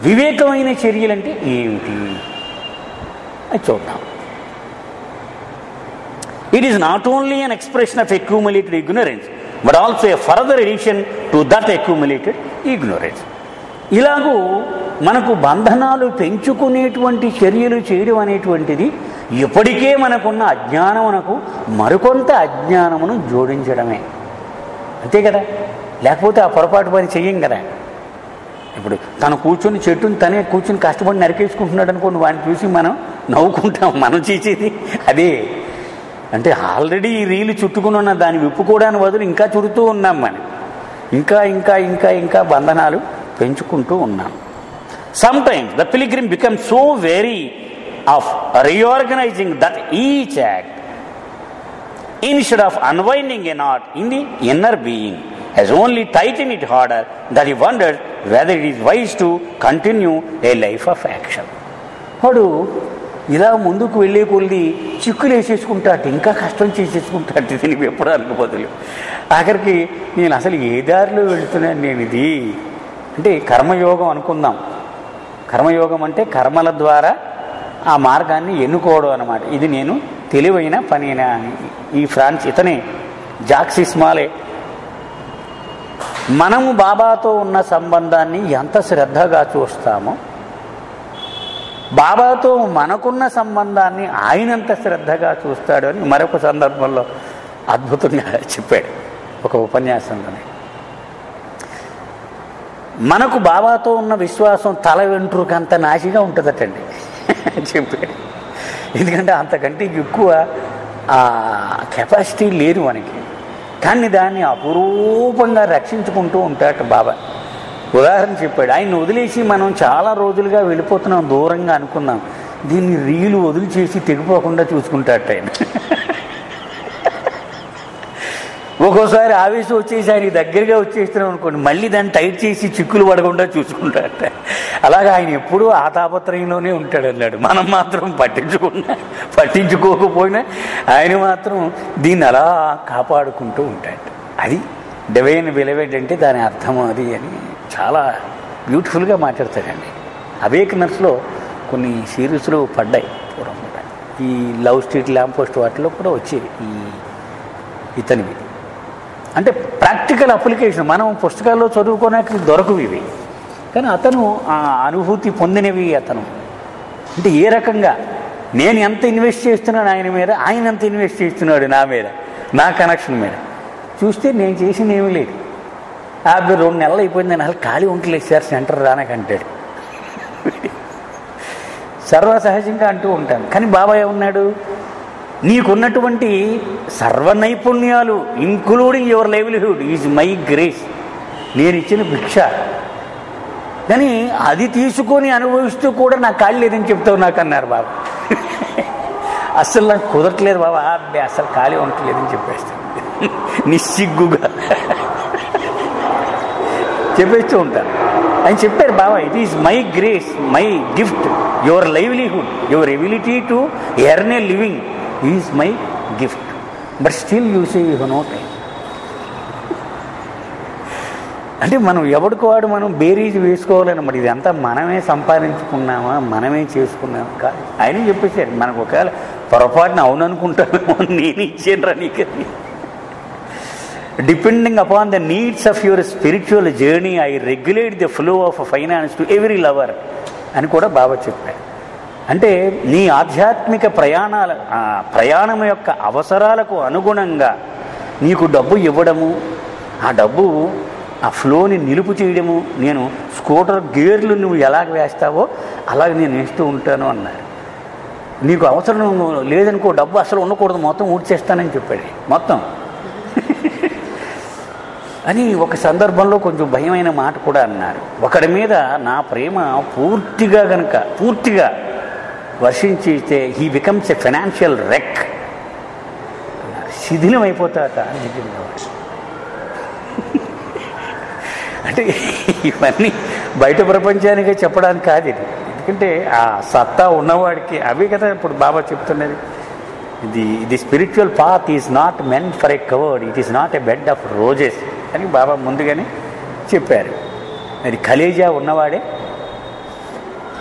వివేకమైన చర్యలంటే ఏమిటి? అది చూద్దాం. It is not only an expression of accumulated ignorance but also a further addition to that accumulated ignorance ఇలాగూ మనకు బంధనాలు పెంచుకునేటువంటి చర్యలు చేయడం అనేటువంటిది ఇప్పటికే మనకున్న అజ్ఞానమునకు మరికొంత అజ్ఞానమును జోడించడమే. అంతే కదా? లేకపోతే ఆ పొరపాటు పని చెయ్యం కదా? ఇప్పుడు తను కూర్చొని చెట్టుని తనే కూర్చొని కష్టపడి నరికేసుకుంటున్నాడు అనుకోండి వాడిని చూసి మనం నవ్వుకుంటాం మనం చేసేది అదే. అంటే ఆల్రెడీ ఈ రీలు చుట్టుకుని ఉన్నాం దాన్ని విప్పుకోవడానికి వదులు ఇంకా చుడుతూ ఉన్నాం మనం. ఇంకా ఇంకా ఇంకా ఇంకా బంధనాలు పెంచుకుంటూ ఉన్నాం. Sometimes the pilgrim become so very of reorganising that each act instead of unwinding a knot in the inner being he's only tighten it harder that he wonder whether it is wise to continue a life of action వాడు ఇలా ముందుకు వెళ్ళే కొద్ది చిక్కులు వేసేసుకుంటాడు ఇంకా కష్టం చేసేసుకుంటాడు. దీనికి విప్పడానికి బదులు. ఆఖరికి నేను అసలు ఏ దారిలో వెళుతున్నాను నేను ఇది? అంటే కర్మయోగం అనుకుందాం. కర్మయోగం అంటే కర్మల ద్వారా ఆ మార్గాన్ని ఎన్నుకోవడం అనమాట ఇది నేను తెలివైన పనేనా అని. ఈ ఫ్రాన్స్ ఇతనే జాక్సిస్మాలే మనము బాబాతో ఉన్న సంబంధాన్ని ఎంత శ్రద్ధగా చూస్తామో బాబాతో మనకున్న సంబంధాన్ని ఆయనంత శ్రద్ధగా చూస్తాడు అని మరొక సందర్భంలో అద్భుతంగా చెప్పాడు ఒక ఉపన్యాసంలోనే. మనకు బాబాతో ఉన్న విశ్వాసం తల వెంట్రుకంత నాశిగా ఉంటుందటండి చెప్పాడు. ఎందుకంటే అంతకంటే ఎక్కువ ఆ కెపాసిటీ లేదు మనకి. కానీ దాన్ని అపురూపంగా రక్షించుకుంటూ ఉంటాడు బాబా. ఉదాహరణ చెప్పాడు. ఆయన వదిలేసి మనం చాలా రోజులుగా వెళ్ళిపోతున్నాం దూరంగా అనుకున్నాం. దీన్ని రీలు వదిలి చేసి తెగిపోకుండా చూసుకుంటాట ఆయన. ఒక్కోసారి ఆవేశం వచ్చేసి ఆయన దగ్గరగా వచ్చేస్తున్నాం అనుకోండి మళ్ళీ దాన్ని టైట్ చేసి చిక్కులు పడకుండా చూసుకుంటాడట అలాగా ఆయన ఎప్పుడూ ఆ తాపత్రయంలోనే ఉంటాడు అన్నాడు. మనం మాత్రం పట్టించుకున్నా పట్టించుకోకపోయినా ఆయన మాత్రం దీన్ని అలా కాపాడుకుంటూ ఉంటాడు. అది డివైన్ బిలవెడ్ అంటే దాని అర్థం అది అని చాలా బ్యూటిఫుల్గా మాట్లాడతాడండి అవేకనర్స్లో కొన్ని సిరీస్లు పడ్డాయి పూర్వం కూడా. ఈ లవ్ స్ట్రీట్ ల్యాంప్ పోస్ట్ వాటిలో కూడా వచ్చేవి ఈ ఇతనివి. అంటే ప్రాక్టికల్ అప్లికేషన్ మనం పుస్తకాల్లో చదువుకోవడానికి దొరకవు ఇవి. కానీ అతను ఆ అనుభూతి పొందినవి అతను. అంటే ఏ రకంగా? నేను ఎంత ఇన్వెస్ట్ చేస్తున్నాను ఆయన మీద? ఆయన ఎంత ఇన్వెస్ట్ చేస్తున్నాడు నా మీద? నా కనెక్షన్ మీద? చూస్తే నేను చేసింది ఏమీ లేదు. యాభై రెండు నెలలు అయిపోయింది. అసలు ఖాళీ ఉంటలేదు సార్ సెంటర్ రానకంటాడు. సర్వసహజంగా అంటూ ఉంటాను. కానీ బాబాయ్ ఉన్నాడు నీకున్నటువంటి సర్వ నైపుణ్యాలు including your livelihood is my grace నేను ఇచ్చిన భిక్ష. కానీ అది తీసుకొని అనుభవిస్తూ కూడా నాకు ఖాళీ లేదని చెప్తావు నాకు అన్నారు బాబా. అస్సలు నాకు కుదరట్లేదు బాబా. అబ్బాయి అసలు ఖాళీ ఉండట్లేదని చెప్పేస్తాను. నిస్సిగ్గుగా. చెప్పేస్తూ ఉంటారు. ఆయన చెప్పారు Baba it is my grace my gift your livelihood your ability to earn a living is my gift but still you say you no time అంటే మనం ఎవడికి వాడు మనం బేరీజ్ వేసుకోవాలని మరి ఇదంతా మనమే సంపాదించుకున్నామా మనమే చేసుకున్నామా? కాదు. ఆయన చెప్పేశారు మనకు ఒకవేళ పొరపాటున అవుననుకుంటామేమో నేను ఇచ్చాను రా నీకని depending upon the needs of your spiritual journey I regulate the flow of finance to every lover అని కూడా బాబా చెప్పారు. అంటే నీ ఆధ్యాత్మిక ప్రయాణాల ప్రయాణం యొక్క అవసరాలకు అనుగుణంగా నీకు డబ్బు ఇవ్వడము ఆ డబ్బు ఆ ఫ్లోని నిలుపు చేయడము నేను స్కూటర్ గేర్లు నువ్వు ఎలాగ వేస్తావో అలాగ నేను వేస్తూ ఉంటాను అన్నారు. నీకు అవసరం లేదనుకో డబ్బు అసలు ఉండకూడదు మొత్తం ఊడ్చేస్తానని చెప్పాడు. మొత్తం. అని ఒక సందర్భంలో కొంచెం భయమైన మాట కూడా అన్నారు. ఒకడి మీద నా ప్రేమ పూర్తిగా గనక పూర్తిగా వర్షించితే he becomes a financial wreck శిథిలం అయిపోతాట నిజంగా అంటే ఇవన్నీ బయట ప్రపంచానికే చెప్పడానికి కాదు ఇది. ఎందుకంటే ఆ సత్తా ఉన్నవాడికి అవి కదా ఇప్పుడు బాబా చెప్తున్నది. ఇది the spiritual path is not meant for a coward it is not a bed of roses అని బాబా ముందుగానే చెప్పారు. అది కలేజా ఉన్నవాడే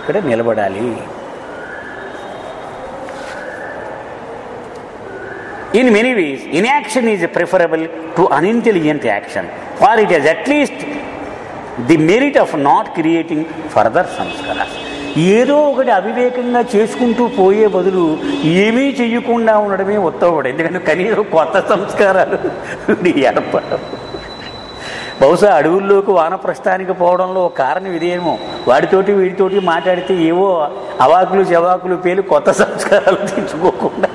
ఇక్కడ నిలబడాలి. In many ways in action is preferable to unintelligent action for it is at least the merit of not creating further samskara ఏదో ఒకటి అవివేకంగా చేసుకుంటూ పోయే బదులు ఏమీ చేయకుండా ఉండడమే ఉత్తమపడే. ఎందుకంటే కనీసం కొత్త సంస్కారాలు ఏర్పడవు. బహుశా అడవుల్లోకి వానప్రస్థానికి పోవడంలో ఒక కారణం ఇదేమో. వాడితోటి వీడితోటి మాట్లాడితే ఏవో అవాకులు జవాకులు పేలు కొత్త సంస్కారాలు తెచ్చుకోకుండా.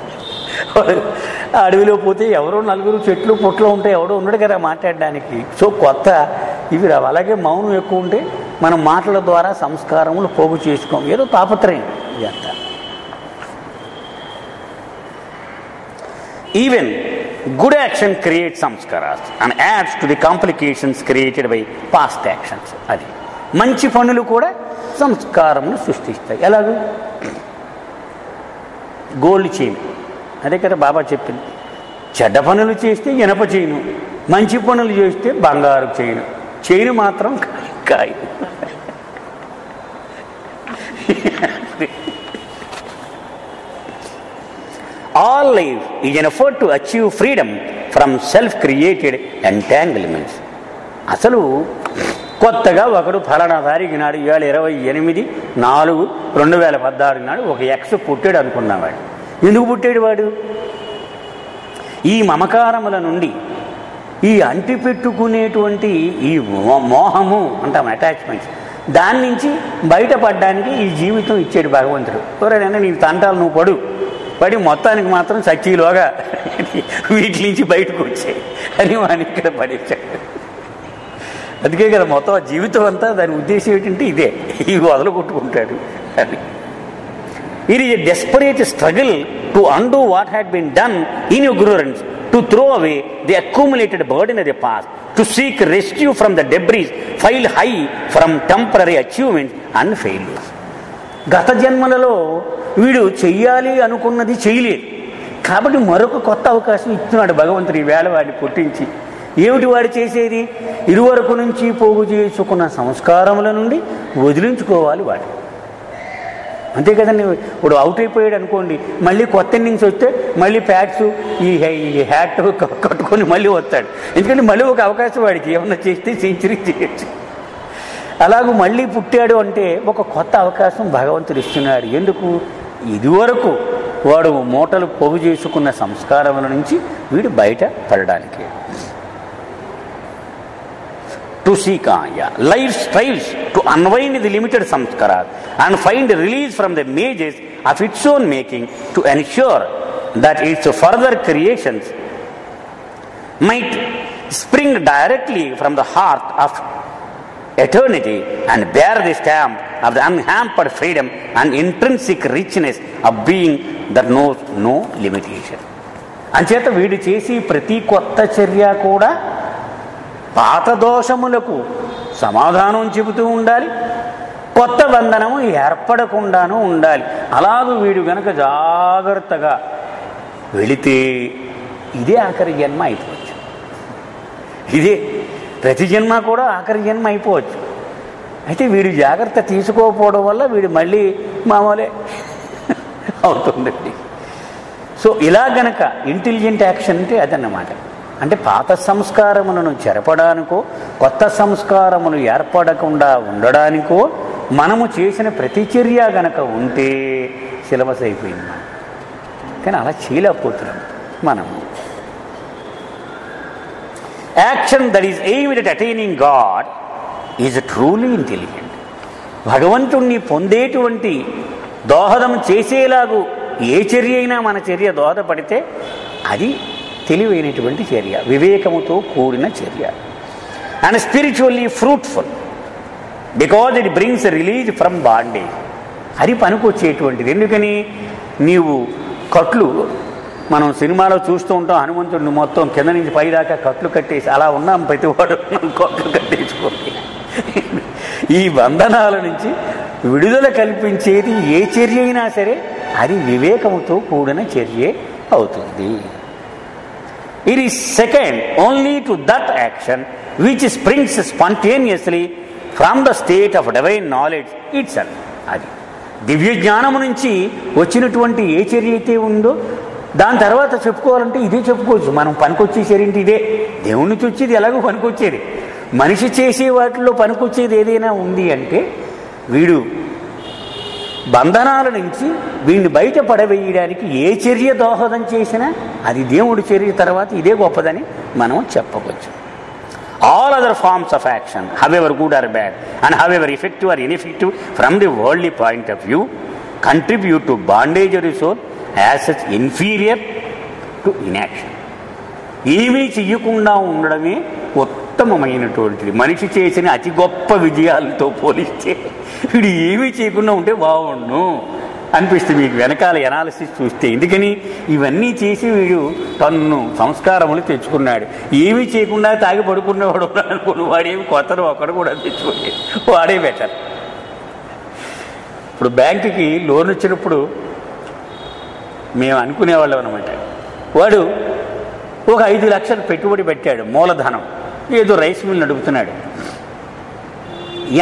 అడవిలో పోతే ఎవరో నలుగురు చెట్లు పుట్లు ఉంటే ఎవడో ఉన్నాడు కదా మాట్లాడడానికి. సో కొత్త ఇవి రావు. అలాగే మౌనం ఎక్కువ ఉంటే మనం మాటల ద్వారా సంస్కారములు పోగు చేసుకోం. ఏదో తాపత్రయం ఇదంతా. Even good action create samskaras and adds to the complications created by past actions అది. మంచి పనులు కూడా సంస్కారములు సృష్టిస్తాయి. ఎలాగో? గోల్డ్ చేయి అదే కదా బాబా చెప్పింది. చెడ్డ పనులు చేస్తే ఇనప చేయను మంచి పనులు చేస్తే బంగారు చేయను చేయను మాత్రం కాయ కాయ. All life is an effort to achieve freedom from self created entanglements అసలు కొత్తగా ఒకడు ఫలానా తారీఖు నాడు ఇవాళ ఇరవై ఎనిమిది నాలుగు రెండు వేల పద్నాలుగు నాడు ఒక ఎక్స్ పుట్టాడు అనుకున్నవాడు. ఎందుకు పుట్టాడు వాడు? ఈ మమకారముల నుండి ఈ అంటి పెట్టుకునేటువంటి ఈ మోహము అంటాం అటాచ్మెంట్స్ దాని నుంచి బయటపడడానికి ఈ జీవితం ఇచ్చాడు భగవంతుడు. ఎవరైనా నీ తంటాలు నువ్వు పడు. వాడి మొత్తానికి మాత్రం సచీలోగా వీటి నుంచి బయటకు వచ్చాయి. అని వాడిని ఇక్కడ పడించాడు అందుకే కదా మొత్తం జీవితం అంతా దాని ఉద్దేశం ఏంటంటే ఇదే. ఈ వదలు కొట్టుకుంటాడు అని. ఇది a desperate struggle to undo what had been done in ignorance to throw away the accumulated burden the past to seek rescue from the debris file by from temporary achievement and failures గత జన్మలలో వీడు చెయ్యాలి అనుకున్నది చేయలేదు కాబట్టి మరొక కొత్త అవకాశం ఇస్తున్నాడు భగవంతుడు ఈ వేళ వాడిని పుట్టించి. ఏమిటి వాడు చేసేది? ఇరువరకు నుంచి పోగు చేసుకున్న సంస్కారముల నుండి వదిలించుకోవాలి వాడు అంతే కదండి ఇప్పుడు అవుట్ అయిపోయాడు అనుకోండి మళ్ళీ కొత్త ఇన్నింగ్స్ వస్తే మళ్ళీ ప్యాడ్స్ ఈ ఈ హ్యాట్ కట్టుకొని మళ్ళీ వస్తాడు. ఎందుకంటే మళ్ళీ ఒక అవకాశం వాడికి ఏమన్నా చేస్తే సెంచరీ చేయొచ్చు. అలాగూ మళ్ళీ పుట్టాడు అంటే ఒక కొత్త అవకాశం భగవంతుడు ఇస్తున్నాడు. ఎందుకు? ఇదివరకు వాడు మూటలు పొగు చేసుకున్న సంస్కారముల నుంచి వీడు బయట పడడానికి. To seek life styles to unwind the limited samskara and find release from the mazes of its own making to ensure that its further creations might spring directly from the heart of eternity and bear the stamp of the unhampered freedom and intrinsic richness of being that knows no limitation. అంచేత వీడు చేసి ప్రతి కొత్త చర్య కూడా పాత దోషములకు సమాధానం చెబుతూ ఉండాలి కొత్త బంధనము ఏర్పడకుండాను ఉండాలి అలాగూ వీడు గనక జాగ్రత్తగా వెళితే ఇదే ఆఖరి జన్మ అయిపోవచ్చు ఇదే ప్రతి జన్మ కూడా ఆఖరి జన్మ అయిపోవచ్చు. అయితే వీడు జాగ్రత్త తీసుకోకపోవడం వల్ల వీడు మళ్ళీ మామూలే అవుతుందండి సో ఇలా గనక ఇంటెలిజెంట్ యాక్షన్ అంటే అదన్నమాట. అంటే పాత సంస్కారములను చెరపడానికో కొత్త సంస్కారములు ఏర్పడకుండా ఉండడానికో మనము చేసిన ప్రతిచర్య గనక ఉంటే సిలబస్ అయిపోయింది. మనం కానీ అలా చేయలేకపోతున్నాం మనము. Action that is aimed at attaining God is truly intelligent భగవంతుణ్ణి పొందేటువంటి దోహదం చేసేలాగు ఏ చర్య అయినా మన చర్య దోహదపడితే అది తెలివైనటువంటి చర్య వివేకముతో కూడిన చర్య. And spiritually fruitful because it brings release from bondage అది పనికొచ్చేటువంటిది. ఎందుకని? నీవు కట్లు మనం సినిమాలో చూస్తూ ఉంటాం హనుమంతుడిని మొత్తం కింద నుంచి పైదాకా కట్లు కట్టేసి అలా ఉన్నాం ప్రతివాడు కట్లు కట్టేసుకోండి ఈ బంధనాల నుంచి విడుదల కల్పించేది ఏ చర్య అయినా సరే అది వివేకముతో కూడిన చర్యే అవుతుంది. It is second only to that action which springs spontaneously from the state of divine knowledge its అది. దివ్య జ్ఞానము నుంచి వచ్చినటువంటి ఏ చర్య అయితే ఉందో దాని తర్వాత చెప్పుకోవాలంటే ఇదే చెప్పుకోవచ్చు. మనం పనికొచ్చే ఇదే? దేవుని నుంచి వచ్చేది ఎలాగో పనికొచ్చేది. మనిషి చేసే వాటిలో పనికొచ్చేది ఏదైనా ఉంది అంటే వీడు బంధనాల నుంచి వీడిని బయట పడవేయడానికి ఏ చర్య దోహదం చేసినా అది దేవుడి చర్య తర్వాత ఇదే గొప్పదని మనం చెప్పవచ్చు. All other forms of action however good or bad and however effective or ineffective from the worldly point of view contribute to bondage are so as such inferior to inaction ఏమీ చెయ్యకుండా ఉండడమే ఉత్తమమైనటువంటిది. మనిషి చేసిన అతి గొప్ప విజయాలతో పోలిస్తే వీడు ఏమీ చేయకుండా ఉంటే బాగుండు అనిపిస్తుంది మీకు. వెనకాల ఎనాలిసిస్ చూస్తే. ఎందుకని? ఇవన్నీ చేసి వీడు తన్ను సంస్కారములు తెచ్చుకున్నాడు. ఏమీ చేయకుండా తాగి పడుకునేవాడు అనుకున్న వాడేమి కొత్తను ఒకడు కూడా తెచ్చుకోలేదు. వాడే బెటర్ ఇప్పుడు బ్యాంకుకి లోన్ వచ్చినప్పుడు మేము అనుకునేవాళ్ళం అనమాట వాడు ఒక ఐదు లక్షలు పెట్టుబడి పెట్టాడు మూలధనం. ఏదో రైస్ మిల్ నడుపుతున్నాడు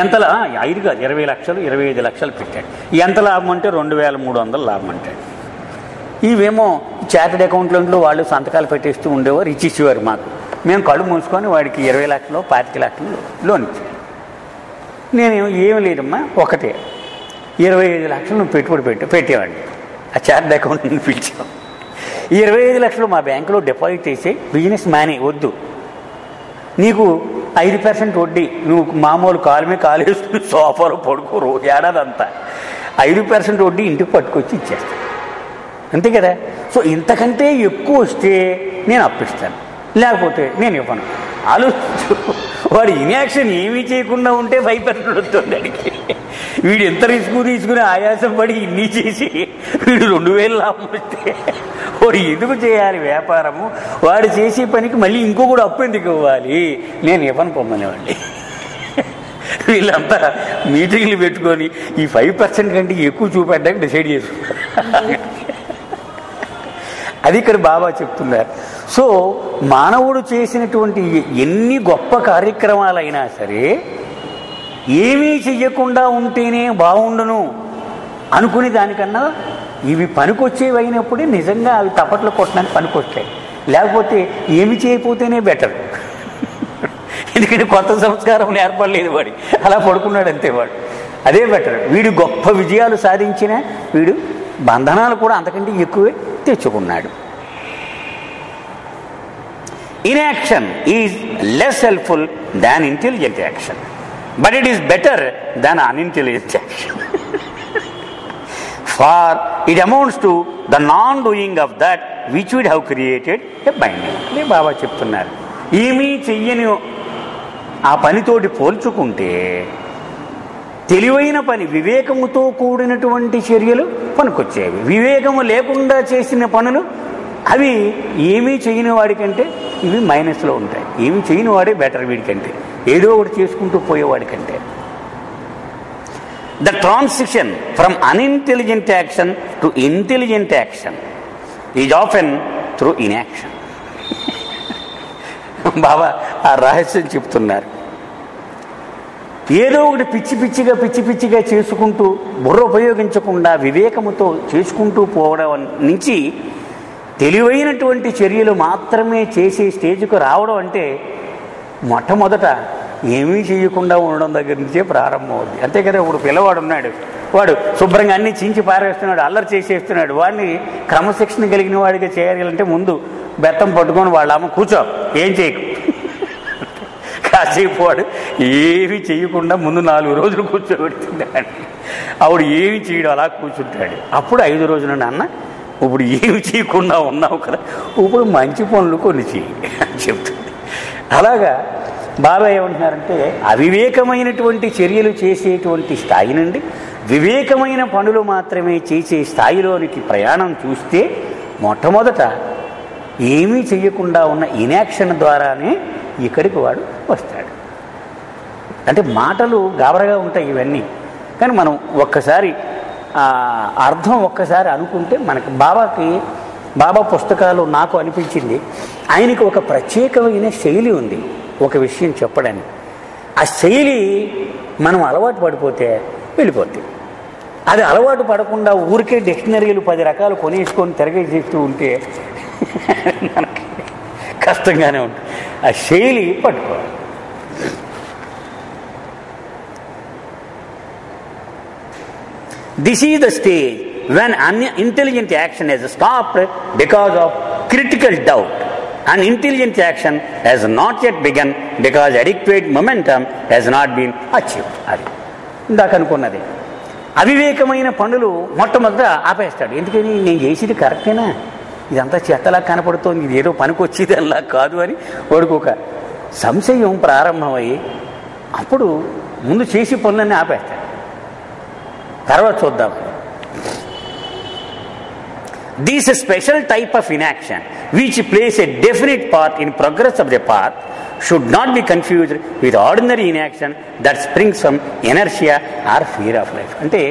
ఎంతలా? ఐదు కాదు ఇరవై లక్షలు ఇరవై ఐదు లక్షలు పెట్టాడు. ఎంత లాభం అంటే రెండు వేల మూడు వందలు లాభం అంటాడు. ఇవేమో చార్టెడ్ అకౌంట్లలో వాళ్ళు సంతకాలు పెట్టేస్తూ ఉండేవారు ఇచ్చిచ్చేవారు మాకు. మేము కళ్ళు మూసుకొని వాడికి ఇరవై లక్షలు పాతిక లక్షలు లోన్ ఇచ్చాను నేను ఏం లేదమ్మా ఒకటే. ఇరవై ఐదు లక్షలు నువ్వు పెట్టుబడి పెట్టి పెట్టేవాడిని ఆ చార్ట్ అకౌంట్ని పిలిచాం. ఇరవై ఐదు లక్షలు మా బ్యాంకులో డిపాజిట్ చేసి బిజినెస్ మ్యానే వద్దు. నీకు ఐదు పర్సెంట్ వడ్డీ నువ్వు మామూలు కాలు మీద కాలు వేసుకుని సోఫాలో పడుకోరు ఏడాదంతా. ఐదు పర్సెంట్ వడ్డీ ఇంటికి పట్టుకొచ్చి ఇచ్చేస్తాను అంతే కదా? సో ఇంతకంటే ఎక్కువ వస్తే నేను అప్పిస్తాను. లేకపోతే నేను ఇవ్వను. ఆలోచించు. వాడు ఇన్యాక్షన్ ఏమీ చేయకుండా ఉంటే ఫైవ్ పర్సెంట్ వస్తుంది వీడు ఎంత రిస్క్ తీసుకుని ఆయాసం పడి ఇన్ని చేసి వీడు రెండు వేలు లాభం వస్తే వాడు ఎందుకు చేయాలి వ్యాపారము? వాడు చేసే పనికి మళ్ళీ ఇంకో కూడా అప్పు ఎందుకు ఇవ్వాలి? నేను ఇవ్వను పొమ్మనేవాడిని. వీళ్ళంతా మీటింగ్లు పెట్టుకొని ఈ ఫైవ్ పర్సెంట్ కంటే ఎక్కువ చూపెట్టడానికి డిసైడ్ చేసుకున్నారు అది ఇక్కడ బాబా చెప్తున్నారు. సో మానవుడు చేసినటువంటి ఎన్ని గొప్ప కార్యక్రమాలైనా సరే ఏమీ చెయ్యకుండా ఉంటేనే బాగుండును అనుకునే దానికన్నా ఇవి పనికొచ్చేవి అయినప్పుడే నిజంగా అవి తప్పట్లు కొట్టడానికి పనికొస్తాయి. లేకపోతే ఏమి చేయకపోతేనే బెటర్. ఎందుకంటే కొత్త సంస్కారం ఏర్పడలేదు వాడి. అలా పడుకున్నాడు అంతే వాడు. అదే బెటర్. వీడు గొప్ప విజయాలు సాధించిన వీడు బంధనాలు కూడా అంతకంటే ఎక్కువే. తెచ్చుకున్నాడు. Inaction is less helpful than intelligent action but it is better than unintelligent action for it amounts to the non doing of that which would have created a binding అని బాబా చెప్తున్నారు. ఏమీ చెయ్యని ఆ పనితోటి పోల్చుకుంటే తెలివైన పని వివేకముతో కూడినటువంటి చర్యలు పనికొచ్చేవి. వివేకము లేకుండా చేసిన పనులు అవి ఏమీ చేయని వాడికంటే ఇవి మైనస్లో ఉంటాయి. ఏమి చేయని వాడే బెటర్ వీడికంటే. ఏదో ఒకటి చేసుకుంటూ పోయేవాడికంటే. The transition from unintelligent action to intelligent action is often through inaction Baba ఆ రహస్యం చెప్తున్నారు. ఏదో ఒకటి పిచ్చి పిచ్చిగా పిచ్చి పిచ్చిగా చేసుకుంటూ బుర్ర ఉపయోగించకుండా వివేకముతో చేసుకుంటూ పోవడం నుంచి తెలివైనటువంటి చర్యలు మాత్రమే చేసే స్టేజ్కు రావడం అంటే మొట్టమొదట ఏమీ చేయకుండా ఉండడం దగ్గర నుంచే ప్రారంభం అవుద్ది. అంతే కదా ఇప్పుడు పిల్లవాడు ఉన్నాడు. వాడు శుభ్రంగా అన్ని చించి పారేస్తున్నాడు అల్లరి చేసేస్తున్నాడు. వాడిని క్రమశిక్షణ కలిగిన వాడిగా చేయాలంటే ముందు బెత్తం పట్టుకొని వాళ్ళ అమ్మ కూర్చో ఏం చేయకు. కాసేపు వాడు ఏమి చేయకుండా ముందు నాలుగు రోజులు కూర్చోబెడుతున్నాడు ఆవిడ ఏమి చేయడం అలా కూర్చుంటాడు. అప్పుడు ఐదు రోజులు అన్న ఇప్పుడు ఏమి చేయకుండా ఉన్నావు కదా ఇప్పుడు మంచి పనులు కొన్ని చేయి అని చెప్తుంది. అలాగా బాబా ఏమంటున్నారంటే అవివేకమైనటువంటి చర్యలు చేసేటువంటి స్థాయి నుండి వివేకమైన పనులు మాత్రమే చేసే స్థాయిలోనికి ప్రయాణం చూస్తే మొట్టమొదట ఏమీ చెయ్యకుండా ఉన్న ఇనాక్షన్ ద్వారానే ఇక్కడికి వాడు వస్తాడు. అంటే మాటలు గాబరగా ఉంటాయి ఇవన్నీ. కానీ మనం ఒక్కసారి అర్థం ఒక్కసారి అనుకుంటే మనకి బాబాకి బాబా పుస్తకాలు నాకు అనిపించింది. ఆయనకి ఒక ప్రత్యేకమైన శైలి ఉంది. ఒక విషయం చెప్పడానికి. ఆ శైలి మనం అలవాటు పడిపోతే వెళ్ళిపోద్ది. అది అలవాటు పడకుండా ఊరికే డిక్షనరీలు పది రకాలు కొనేసుకొని తిరగేసేస్తూ ఉంటే మనకి కష్టంగానే ఉంటుంది ఆ శైలి పట్టుకోవాలి. This is the stage when unintelligent action has stopped because of critical doubt unintelligent action has not yet begun because adequate momentum has not been achieved అది ఇందాక అనుకున్నది. అవివేకమైన పనులు మొట్టమొదట ఆపేస్తాడు. ఎందుకని? నేను చేసేది కరెక్టేనా ఇదంతా చెత్తలా కనపడుతోంది. ఇది ఏదో పనికొచ్చేది అలా కాదు అని వాడికి ఒక సంశయం ప్రారంభమై అప్పుడు ముందు చేసి పనులన్నీ ఆపేస్తాడు. తర్వాత చూద్దాం. This special type of inaction which plays a definite part in progress of the path should not be confused with ordinary inaction that springs from inertia or fear of life అంటే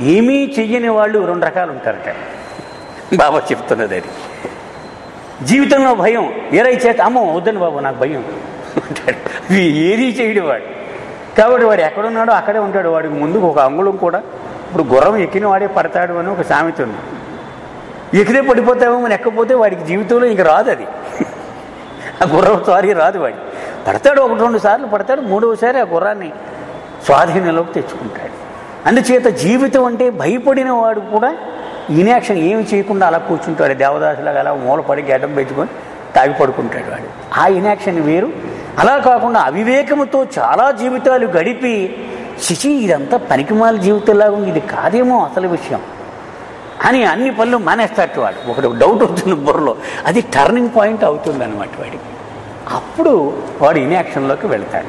ఏమీ చెయ్యని వాళ్ళు రెండు రకాలు ఉంటారట. బాబా చెప్తున్నది అది. జీవితంలో భయం. ఏరై చేత అమ్మో వద్దని బాబు నాకు భయం. అంటాడు. ఏది చేయడు వాడు. కాబట్టి వాడు ఎక్కడున్నాడో అక్కడే ఉంటాడు. వాడికి ముందుకు ఒక అంగుళం కూడా. ఇప్పుడు గుర్రం ఎక్కిన వాడే పడతాడు అని ఒక సామెత ఉంది. ఎక్కితే పడిపోతామో అని ఎక్కపోతే వాడికి జీవితంలో ఇంక రాదు అది. ఆ గుర్రం సారీ రాదు వాడి పడతాడు ఒకటి రెండు సార్లు పడతాడు. మూడవసారి ఆ గుర్రాన్ని స్వాధీనంలోకి తెచ్చుకుంటాడు. అందుచేత జీవితం అంటే భయపడిన వాడు కూడా ఇన్యాక్షన్ ఏమి చేయకుండా అలా కూర్చుంటాడు దేవదాసులాగా అలా మూలపడి గడ్డం పెట్టుకొని తాగి పడుకుంటాడు వాడు. ఆ ఇన్యాక్షన్ వేరు. అలా కాకుండా అవివేకముతో చాలా జీవితాలు గడిపి చిచి ఇదంతా పనికిమాల జీవితంలాగా ఉంది. ఇది కాదేమో అసలు విషయం. అని అన్ని పనులు మానేస్తాడు వాడు. ఒకటి డౌట్ అవుతుంది బుర్రలో. అది టర్నింగ్ పాయింట్ అవుతుంది అనమాట వాడికి. అప్పుడు వాడు ఇన్యాక్షన్లోకి వెళ్తాడు.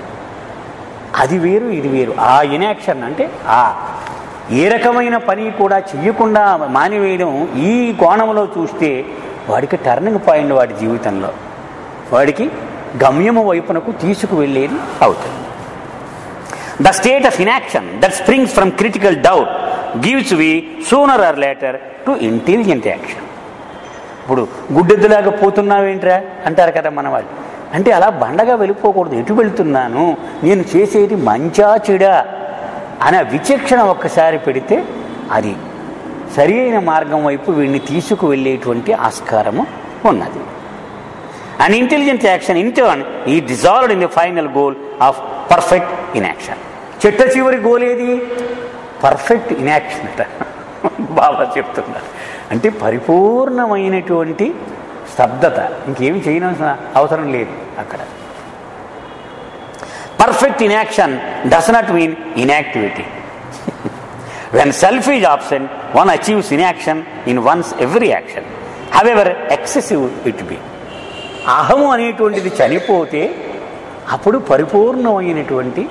అది వేరు ఇది వేరు. ఆ ఇన్యాక్షన్ అంటే ఆ ఏ రకమైన పని కూడా చెయ్యకుండా మానివేయడం ఈ కోణంలో చూస్తే వాడికి టర్నింగ్ పాయింట్ వాడి జీవితంలో. వాడికి గమ్యము వైపునకు తీసుకువెళ్ళేది అవుతుంది. The state of inaction that springs from critical doubt gives way sooner or later to intelligent action ఇప్పుడు గుడ్డెద్దులాగా పోతున్నావేంట్రా? అంటారు కదా మన వాళ్ళు అంటే అలా బండగా వెళ్ళిపోకూడదు. ఎటు వెళ్తున్నాను? నేను చేసేది మంచా చెడా? అనే విచక్షణ ఒక్కసారి పెడితే అది సరి అయిన మార్గం వైపు వీడిని తీసుకువెళ్ళేటువంటి ఆస్కారము ఉన్నది. And intelligent action in turn is dissolved in the final goal of perfect inaction చిట్ట చివరి గోల్ ఏది? పర్ఫెక్ట్ ఇన్యాక్షన్ అట. బాబా చెప్తున్నారు. అంటే పరిపూర్ణమైనటువంటి స్తబ్దత. ఇంకేమి చేయనవసర అవసరం లేదు అక్కడ. Perfect inaction does not mean inactivity when self is option one achieves inaction in once every action however excessive it be అహము అనేటువంటిది చనిపోతే అప్పుడు పరిపూర్ణమైనటువంటి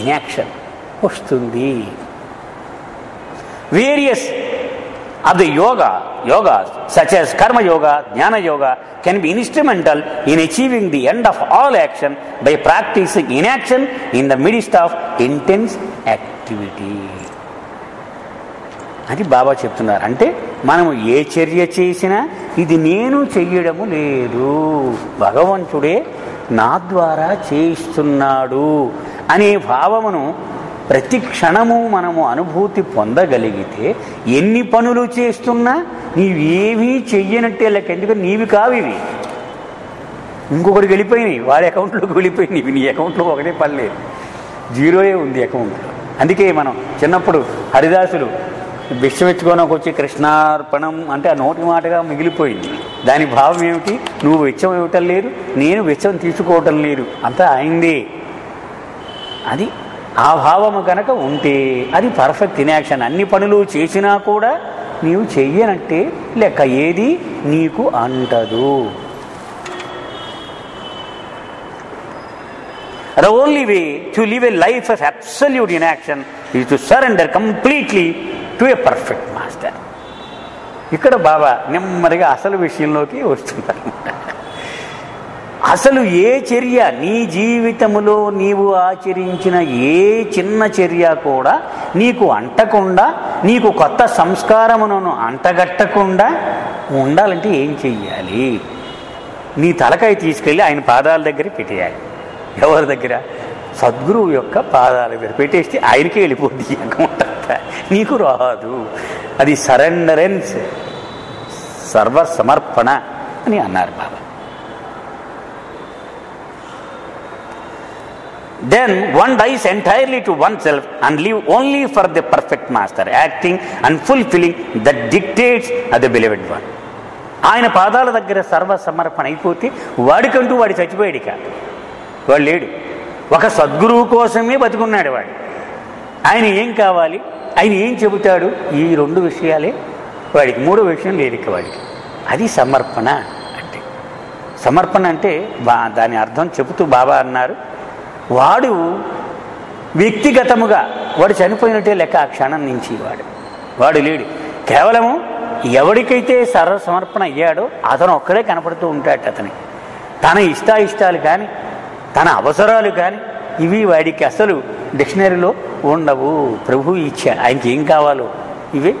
ఇన్యాక్షన్ వస్తుంది various of the yoga, yogas such as karma yoga, jnana yoga can be instrumental in achieving the end of all action by practicing inaction in the midst of intense activity. అని బాబా చెప్తున్నారు అంటే మనము ఏ చర్య చేసినా ఇది నేను చెయ్యడము లేదు భగవంతుడే నా ద్వారా చేయిస్తున్నాడు అనే భావమును ప్రతి క్షణము మనము అనుభూతి పొందగలిగితే ఎన్ని పనులు చేస్తున్నా నీవేమీ చెయ్యనట్టే లెక్క. ఎందుకంటే నీవి కావు ఇవి ఇంకొకటి వెళ్ళిపోయినాయి. వాడి అకౌంట్లోకి వెళ్ళిపోయినాయి. నీ అకౌంట్లో ఒకటే పర్లేదు జీరోయే ఉంది అకౌంట్లో అందుకే మనం చిన్నప్పుడు హరిదాసులు విశ్వమెచ్చుకోనకు వచ్చి కృష్ణార్పణం అంటే ఆ నోటి మాటగా మిగిలిపోయింది. దాని భావం ఏమిటి? నువ్వు వెచ్చం ఇవ్వటం లేదు నేను వెచ్చం తీసుకోవటం లేదు. అంతా అయిందే. అది ఆ భావము కనుక ఉంటే అది పర్ఫెక్ట్ ఇన్యాక్షన్ అన్ని పనులు చేసినా కూడా నీవు చెయ్యనట్టే లెక్క ఏది నీకు అంటదు. Only way to live a life of absolute inaction is to surrender completely to a perfect master ఇక్కడ బాబా నెమ్మదిగా అసలు విషయంలోకి వస్తున్నారు అసలు ఏ చర్య నీ జీవితములో నీవు ఆచరించిన ఏ చిన్న చర్య కూడా నీకు అంటకుండా నీకు కొత్త సంస్కారమును అంటగట్టకుండా ఉండాలంటే ఏం చెయ్యాలి? నీ తలకాయ తీసుకెళ్ళి ఆయన పాదాల దగ్గర పెట్టేయాలి. ఎవరి దగ్గర? సద్గురువు యొక్క పాదాల దగ్గర పెట్టేస్తే ఆయనకే వెళ్ళిపోద్ది అకౌంట్ నీకు రాదు. అది సరెండరెన్స్ సర్వ సమర్పణ అని అన్నారు బాబా. Then one dies entirely to oneself and live only for the perfect master, acting and fulfilling the dictates of the beloved one. ఆయన పాదాల దగ్గర సర్వ సమర్పణ అయిపోతే వాడికంటూ వాడు చచ్చిపోయాడు ఇక. వాడు లేడు. ఒక సద్గురువు కోసమే బతుకున్నాడు వాడు. ఆయన ఏం కావాలి? ఆయన ఏం చెబుతాడు? ఈ రెండు విషయాలే వాడికి. మూడో విషయం లేదు ఇక వాడికి. అది సమర్పణ అంటే. సమర్పణ అంటే బా దాని అర్థం చెబుతూ బాబా అన్నారు వాడు వ్యక్తిగతముగా వాడు చనిపోయినట్టే లెక్క ఆ క్షణం నుంచి వాడు. వాడు లేడు. కేవలము ఎవరికైతే సర్వ సమర్పణ అయ్యాడో అతను ఒక్కడే కనపడుతూ ఉంటాడు అతని. తన ఇష్టాయిష్టాలు కానీ తన అవసరాలు కానీ ఇవి వాడికి అసలు డిక్షనరీలో ఉండవు. ప్రభు ఇచ్చ ఆయనకి ఏం కావాలో ఇవే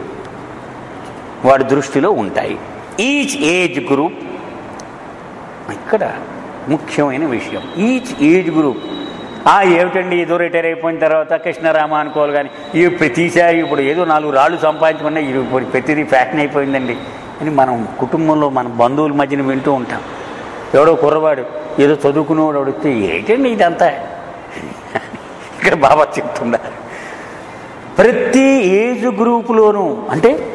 వాడి దృష్టిలో ఉంటాయి. ఈచ్ ఏజ్ గ్రూప్ ఇక్కడ ముఖ్యమైన విషయం. ఈచ్ ఏజ్ గ్రూప్ ఏమిటండి? ఏదో రిటైర్ అయిపోయిన తర్వాత కృష్ణరామ అనుకోవాలి కానీ ఈ ప్రతిసారి ఇప్పుడు ఏదో నాలుగు రాళ్ళు సంపాదించుకున్నా ఇది ప్రతిదీ ఫ్యాషన్ అయిపోయిందండి. అని మనం కుటుంబంలో మన బంధువుల మధ్యన వింటూ ఉంటాం. ఎవడో కుర్రవాడు ఏదో చదువుకునేవాడు అడిగితే ఏంటండి ఇదంతా? ఇక్కడ బాబా చెప్తున్నారు ప్రతి ఏజ్ గ్రూపులోనూ అంటే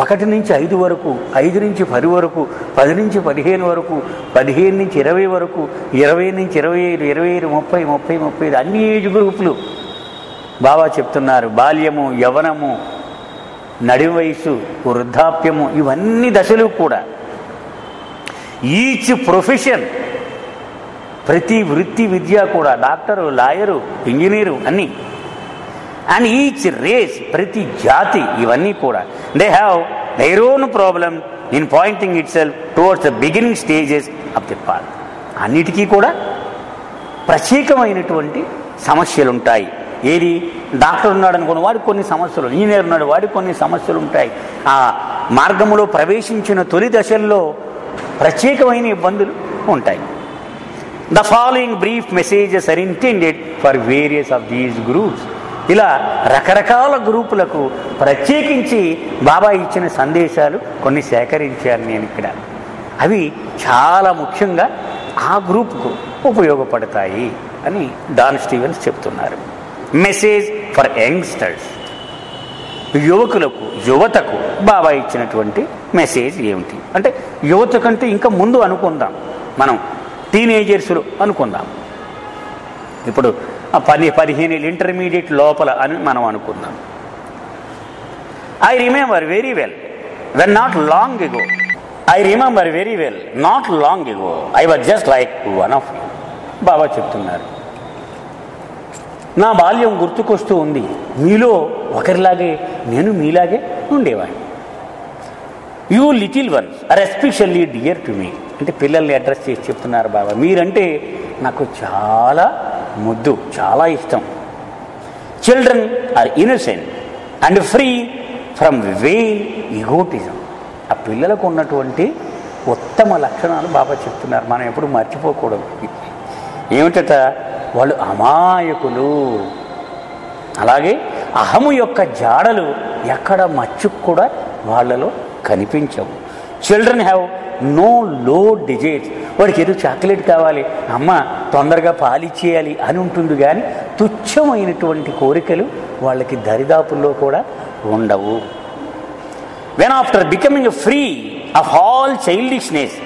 ఒకటి నుంచి ఐదు వరకు ఐదు నుంచి పది వరకు పది నుంచి పదిహేను వరకు పదిహేను నుంచి ఇరవై వరకు ఇరవై నుంచి ఇరవై ఐదు ఇరవై ఐదు ముప్పై ముప్పై ముప్పై ఐదు అన్ని ఏజ్ గ్రూపులు. బాబా చెప్తున్నారు బాల్యము యవనము నడి వయసు వృద్ధాప్యము ఇవన్నీ దశలు కూడా. ఈచ్ ప్రొఫెషన్ ప్రతి వృత్తి విద్య కూడా డాక్టరు లాయరు ఇంజనీరు అన్నీ. అండ్ ఈచ్ రేస్ ప్రతి జాతి ఇవన్నీ కూడా. They have their own problem in pointing itself towards the beginning stages of the path అన్నిటికీ కూడా ప్రత్యేకమైనటువంటి సమస్యలు ఉంటాయి ఏది? డాక్టర్ ఉన్నాడు అనుకున్న వాడికి కొన్ని సమస్యలు ఇంజనీర్ ఉన్నాడు వాడికి కొన్ని సమస్యలు ఉంటాయి ఆ మార్గంలో ప్రవేశించిన తొలి దశల్లో ప్రత్యేకమైన ఇబ్బందులు ఉంటాయి. The following brief messages are intended for various of these groups ఇలా రకరకాల గ్రూపులకు ప్రత్యేకించి బాబా ఇచ్చిన సందేశాలు కొన్ని సేకరించాను నేను ఇక్కడ. అవి చాలా ముఖ్యంగా ఆ గ్రూప్కు ఉపయోగపడతాయి అని డాన్ స్టీవెన్స్ చెప్తున్నారు. Message for youngsters. యువకులకు యువతకు బాబా ఇచ్చినటువంటి మెసేజ్ ఏమిటి? అంటే యువత కంటే ఇంకా ముందు అనుకుందాం. మనం టీనేజర్స్లు అనుకుందాం. ఇప్పుడు పది పదిహేను ఏళ్ళు ఇంటర్మీడియట్ లోపల అని మనం అనుకుందాం. I remember very well when not long ago I remember very well not long ago I was just like one of Baba చెప్తున్నారు. నా బాల్యం గుర్తుకొస్తూ ఉంది. మీలో ఒకరిలాగే నేను మీలాగే ఉండేవాడిని. You little ones are especially dear to me అంటే పిల్లల్ని అడ్రస్ చేసి చెప్తున్నారు బాబా. మీరంటే నాకు చాలా ముద్దు చాలా ఇష్టం. Children are innocent and free from way egotism ఆ పిల్లలకు ఉన్నటువంటి ఉత్తమ లక్షణాలు బాబా చెప్తున్నారు. మనం ఎప్పుడు మర్చిపోకూడదు. ఏమిటట? వాళ్ళు అమాయకులు. అలాగే అహము యొక్క జాడలు ఎక్కడ మచ్చుకు కూడా వాళ్ళలో కనిపించవు. Children have no low desires. వాడికి ఏదో చాక్లెట్ కావాలి. అమ్మ తొందరగా పాలిచ్చేయాలి అని ఉంటుంది కానీ తుచ్చమైనటువంటి కోరికలు వాళ్ళకి దరిదాపుల్లో కూడా ఉండవు. When after becoming free of all childishness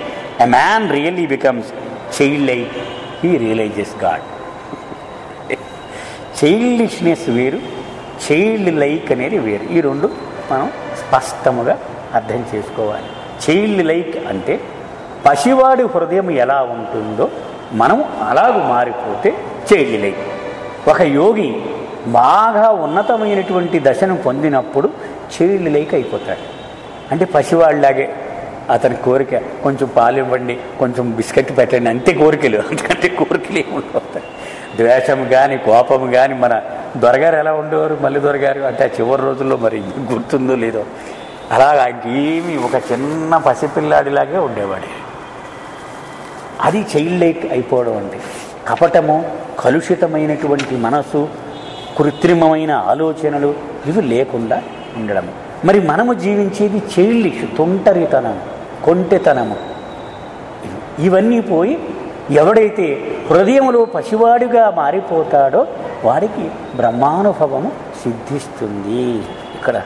a man really becomes childlike he realises God childishness వేరు చైల్డ్ లైక్ అనేది వేరు. ఈ రెండు మనం స్పష్టముగా అర్థం చేసుకోవాలి. చైల్డ్ లైక్ అంటే పసివాడి హృదయం ఎలా ఉంటుందో మనం అలాగూ మారిపోతే చైల్డ్ లైక్. ఒక యోగి బాగా ఉన్నతమైనటువంటి దశను పొందినప్పుడు చైల్డ్ లైక్ అయిపోతాడు. అంటే పసివాళ్ళలాగే అతని కోరిక కొంచెం పాలు ఇవ్వండి కొంచెం బిస్కెట్ పెట్టండి అంతే కోరికలు. అంతకంటే కోరికలు ఏముండవుతాయి ద్వేషం కానీ కోపం కానీ మన దొరగారు ఎలా ఉండేవారు? మళ్ళీ దొరగారు? అంటే ఆ చివరి రోజుల్లో మరి గుర్తుందో లేదో. అలాగా ఏమి ఒక చిన్న పసిపిల్లాడిలాగే ఉండేవాడు. అది చైల్డ్ లైక్ అయిపోవడం అంటే కపటము కలుషితమైనటువంటి మనసు కృత్రిమమైన ఆలోచనలు ఇవి లేకుండా ఉండడము. మరి మనము జీవించేది చైల్డిష్ తొంటరితనము కొంటెతనము. ఇవన్నీ పోయి ఎవడైతే హృదయంలో పసివాడుగా మారిపోతాడో వాడికి బ్రహ్మానుభవము సిద్ధిస్తుంది. ఇక్కడ